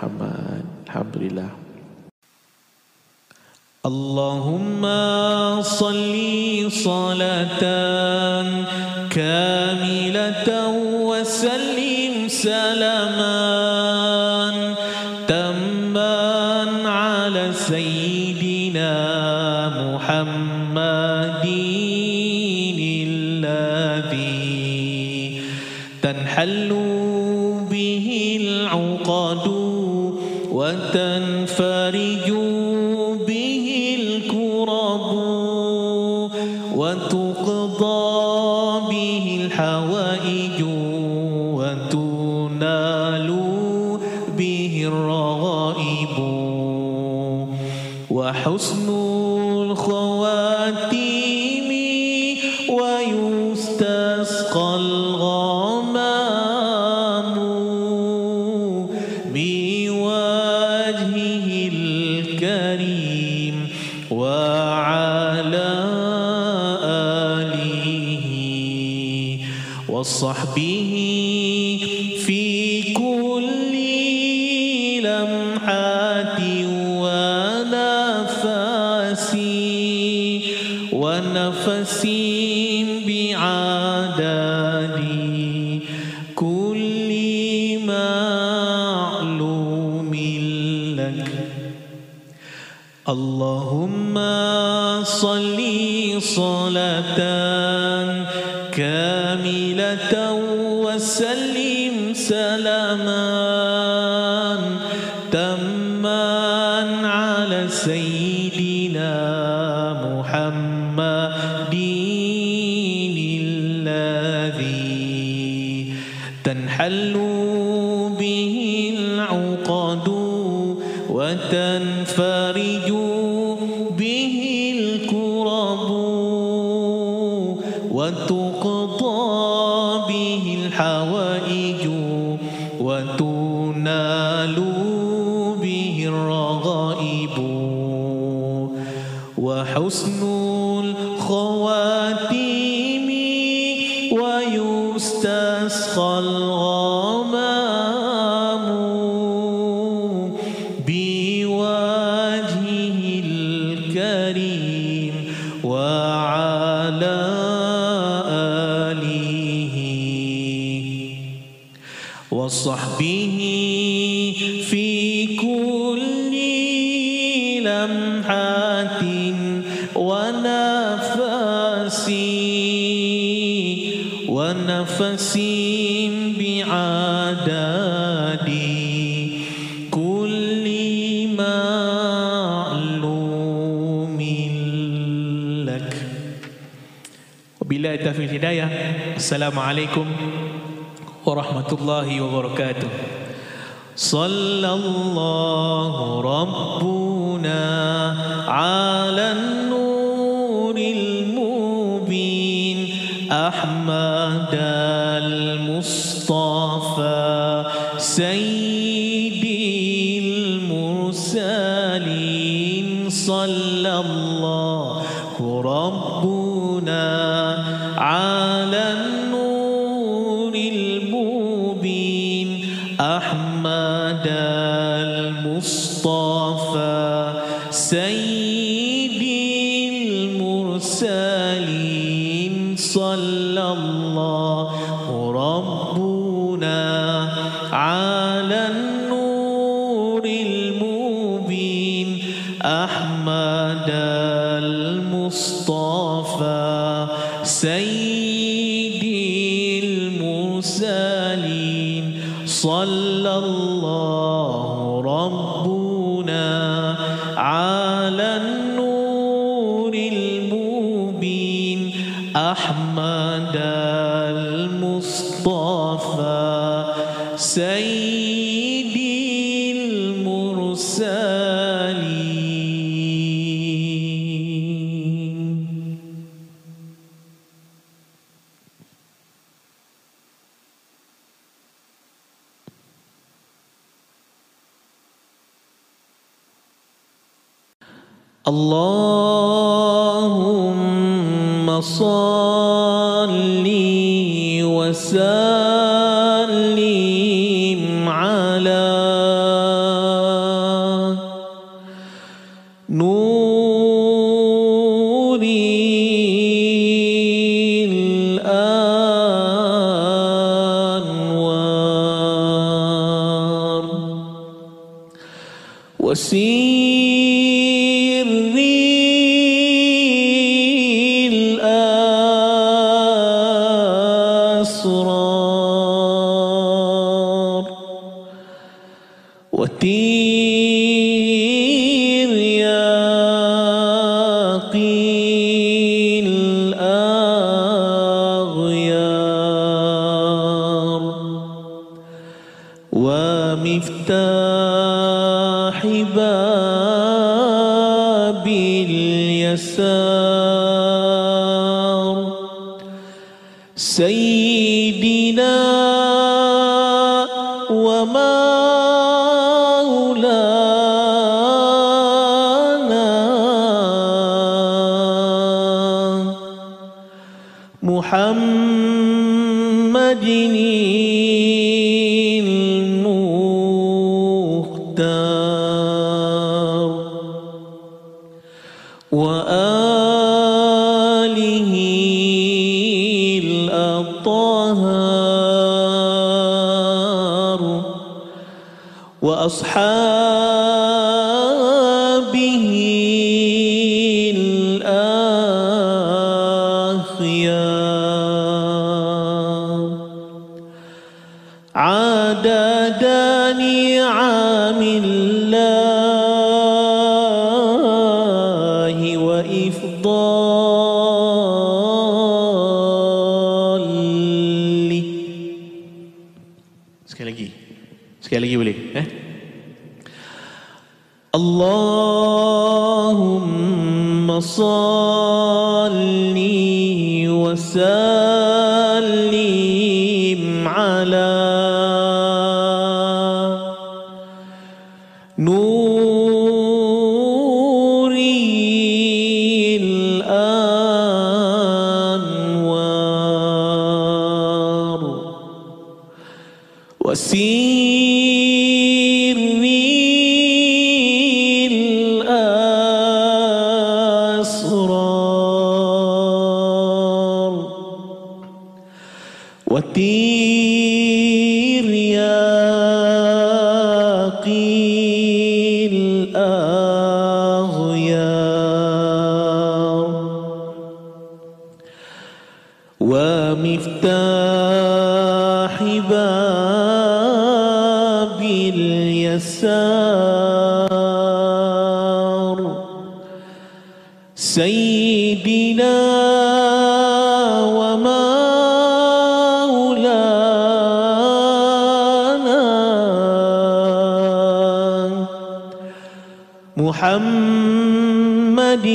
سيدنا السلام عليكم ورحمة الله وبركاته. صلى الله ربنا 我的。وأصحاب الصالحين محمد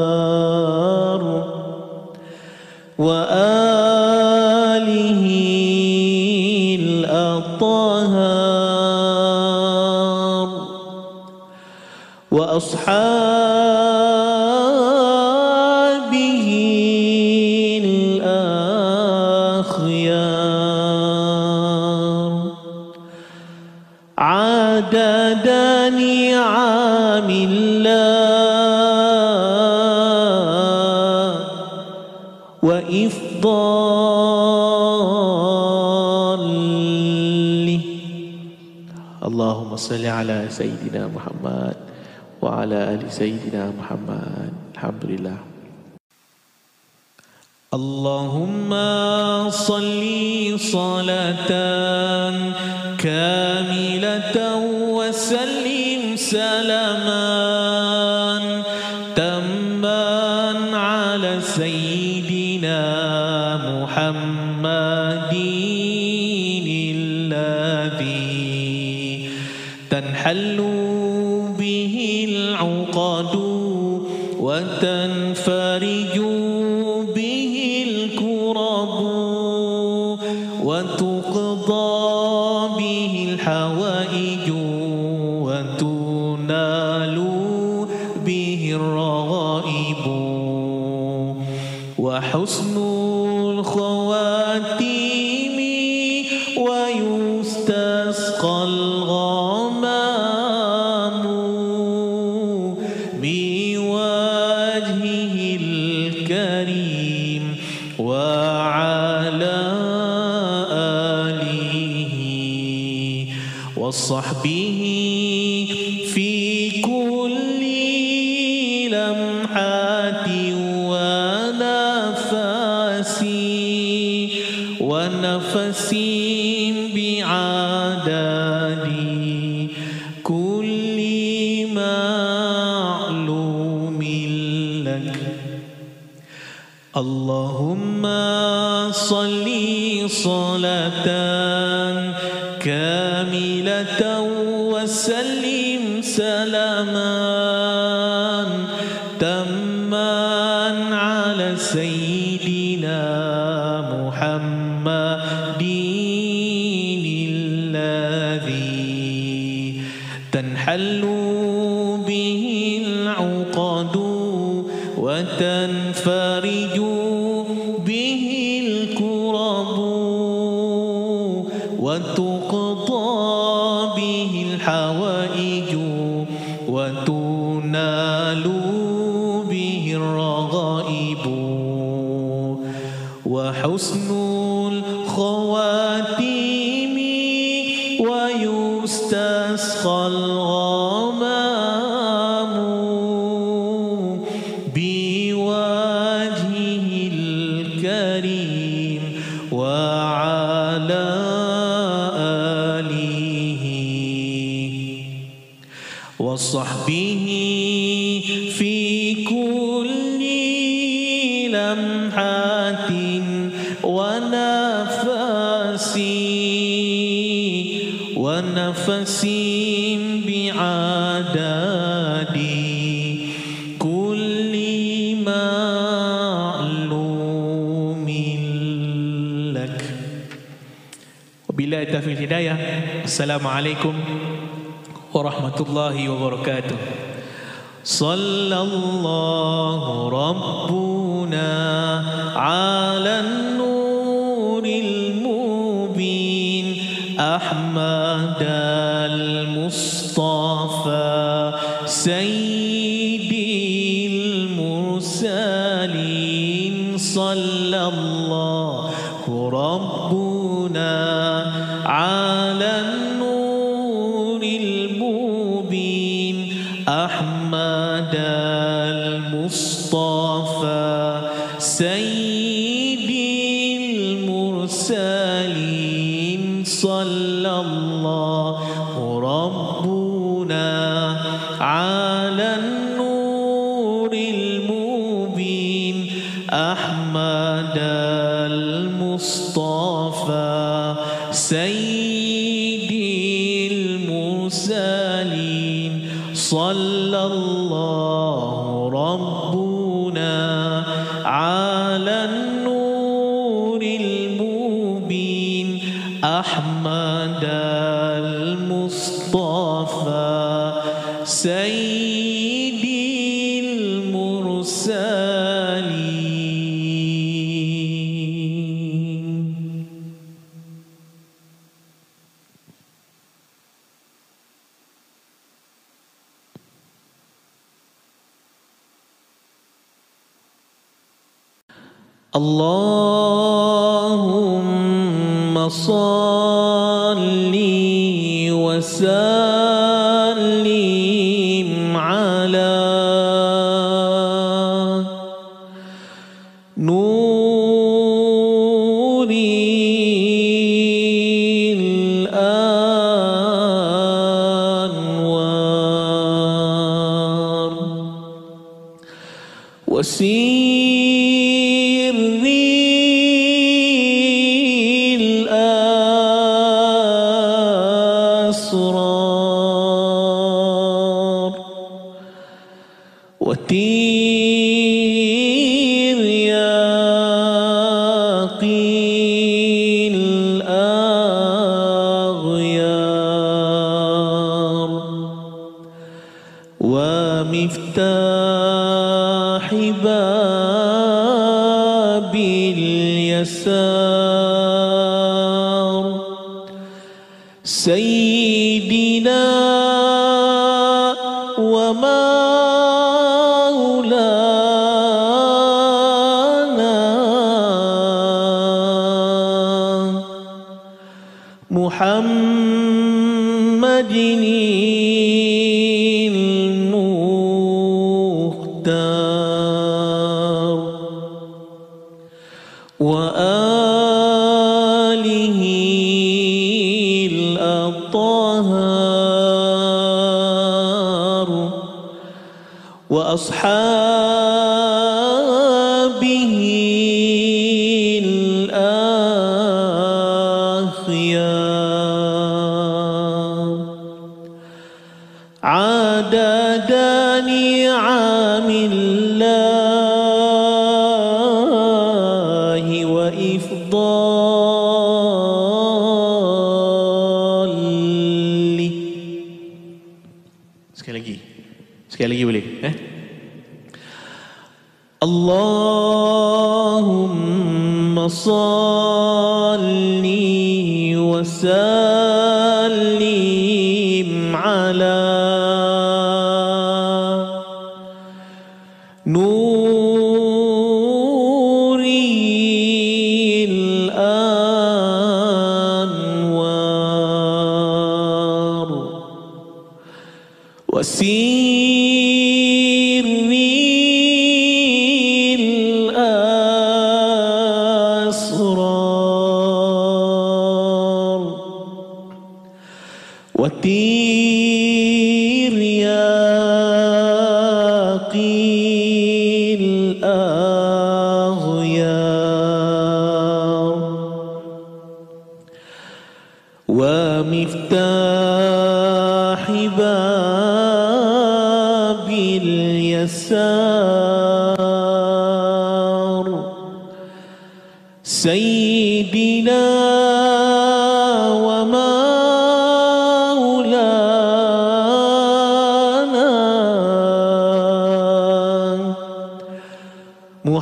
المختار وآله الأطهار وأصحابه صل على سيدنا محمد وعلى آل سيدنا محمد. الحمد لله. اللهم صل صلاة كاملة لمحات السلام عليكم ورحمة الله وبركاته. صلى الله ربنا محمد المختار. وآله الأطهار. وأصحابه 所。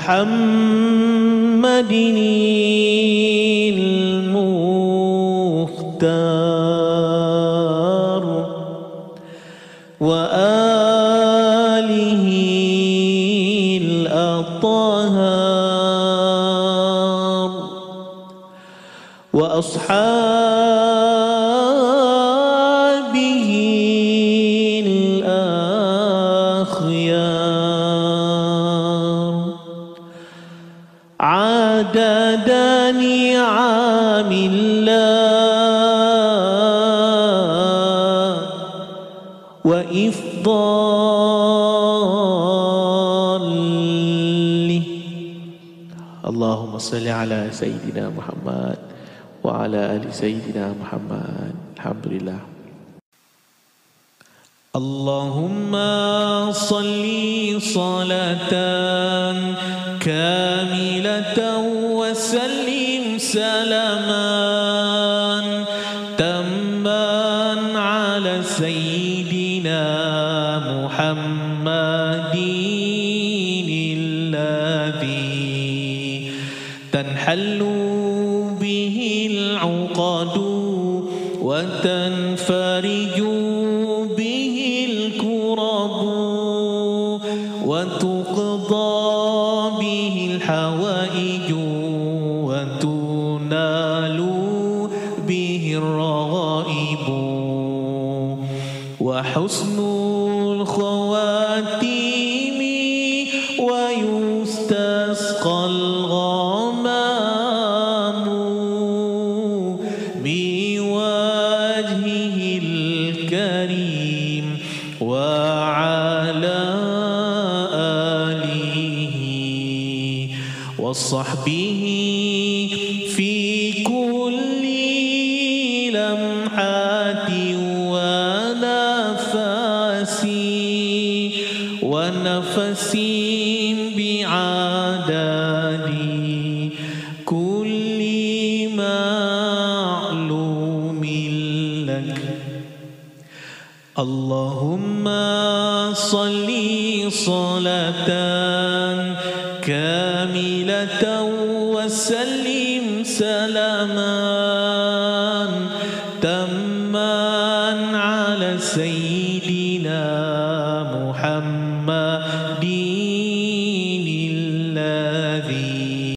محمد المختار وآله الأطهار وأصحابه salli ala sayyidina Muhammad wa ala ali sayyidina Muhammad. Alhamdulillah. Allahumma salli salatan kan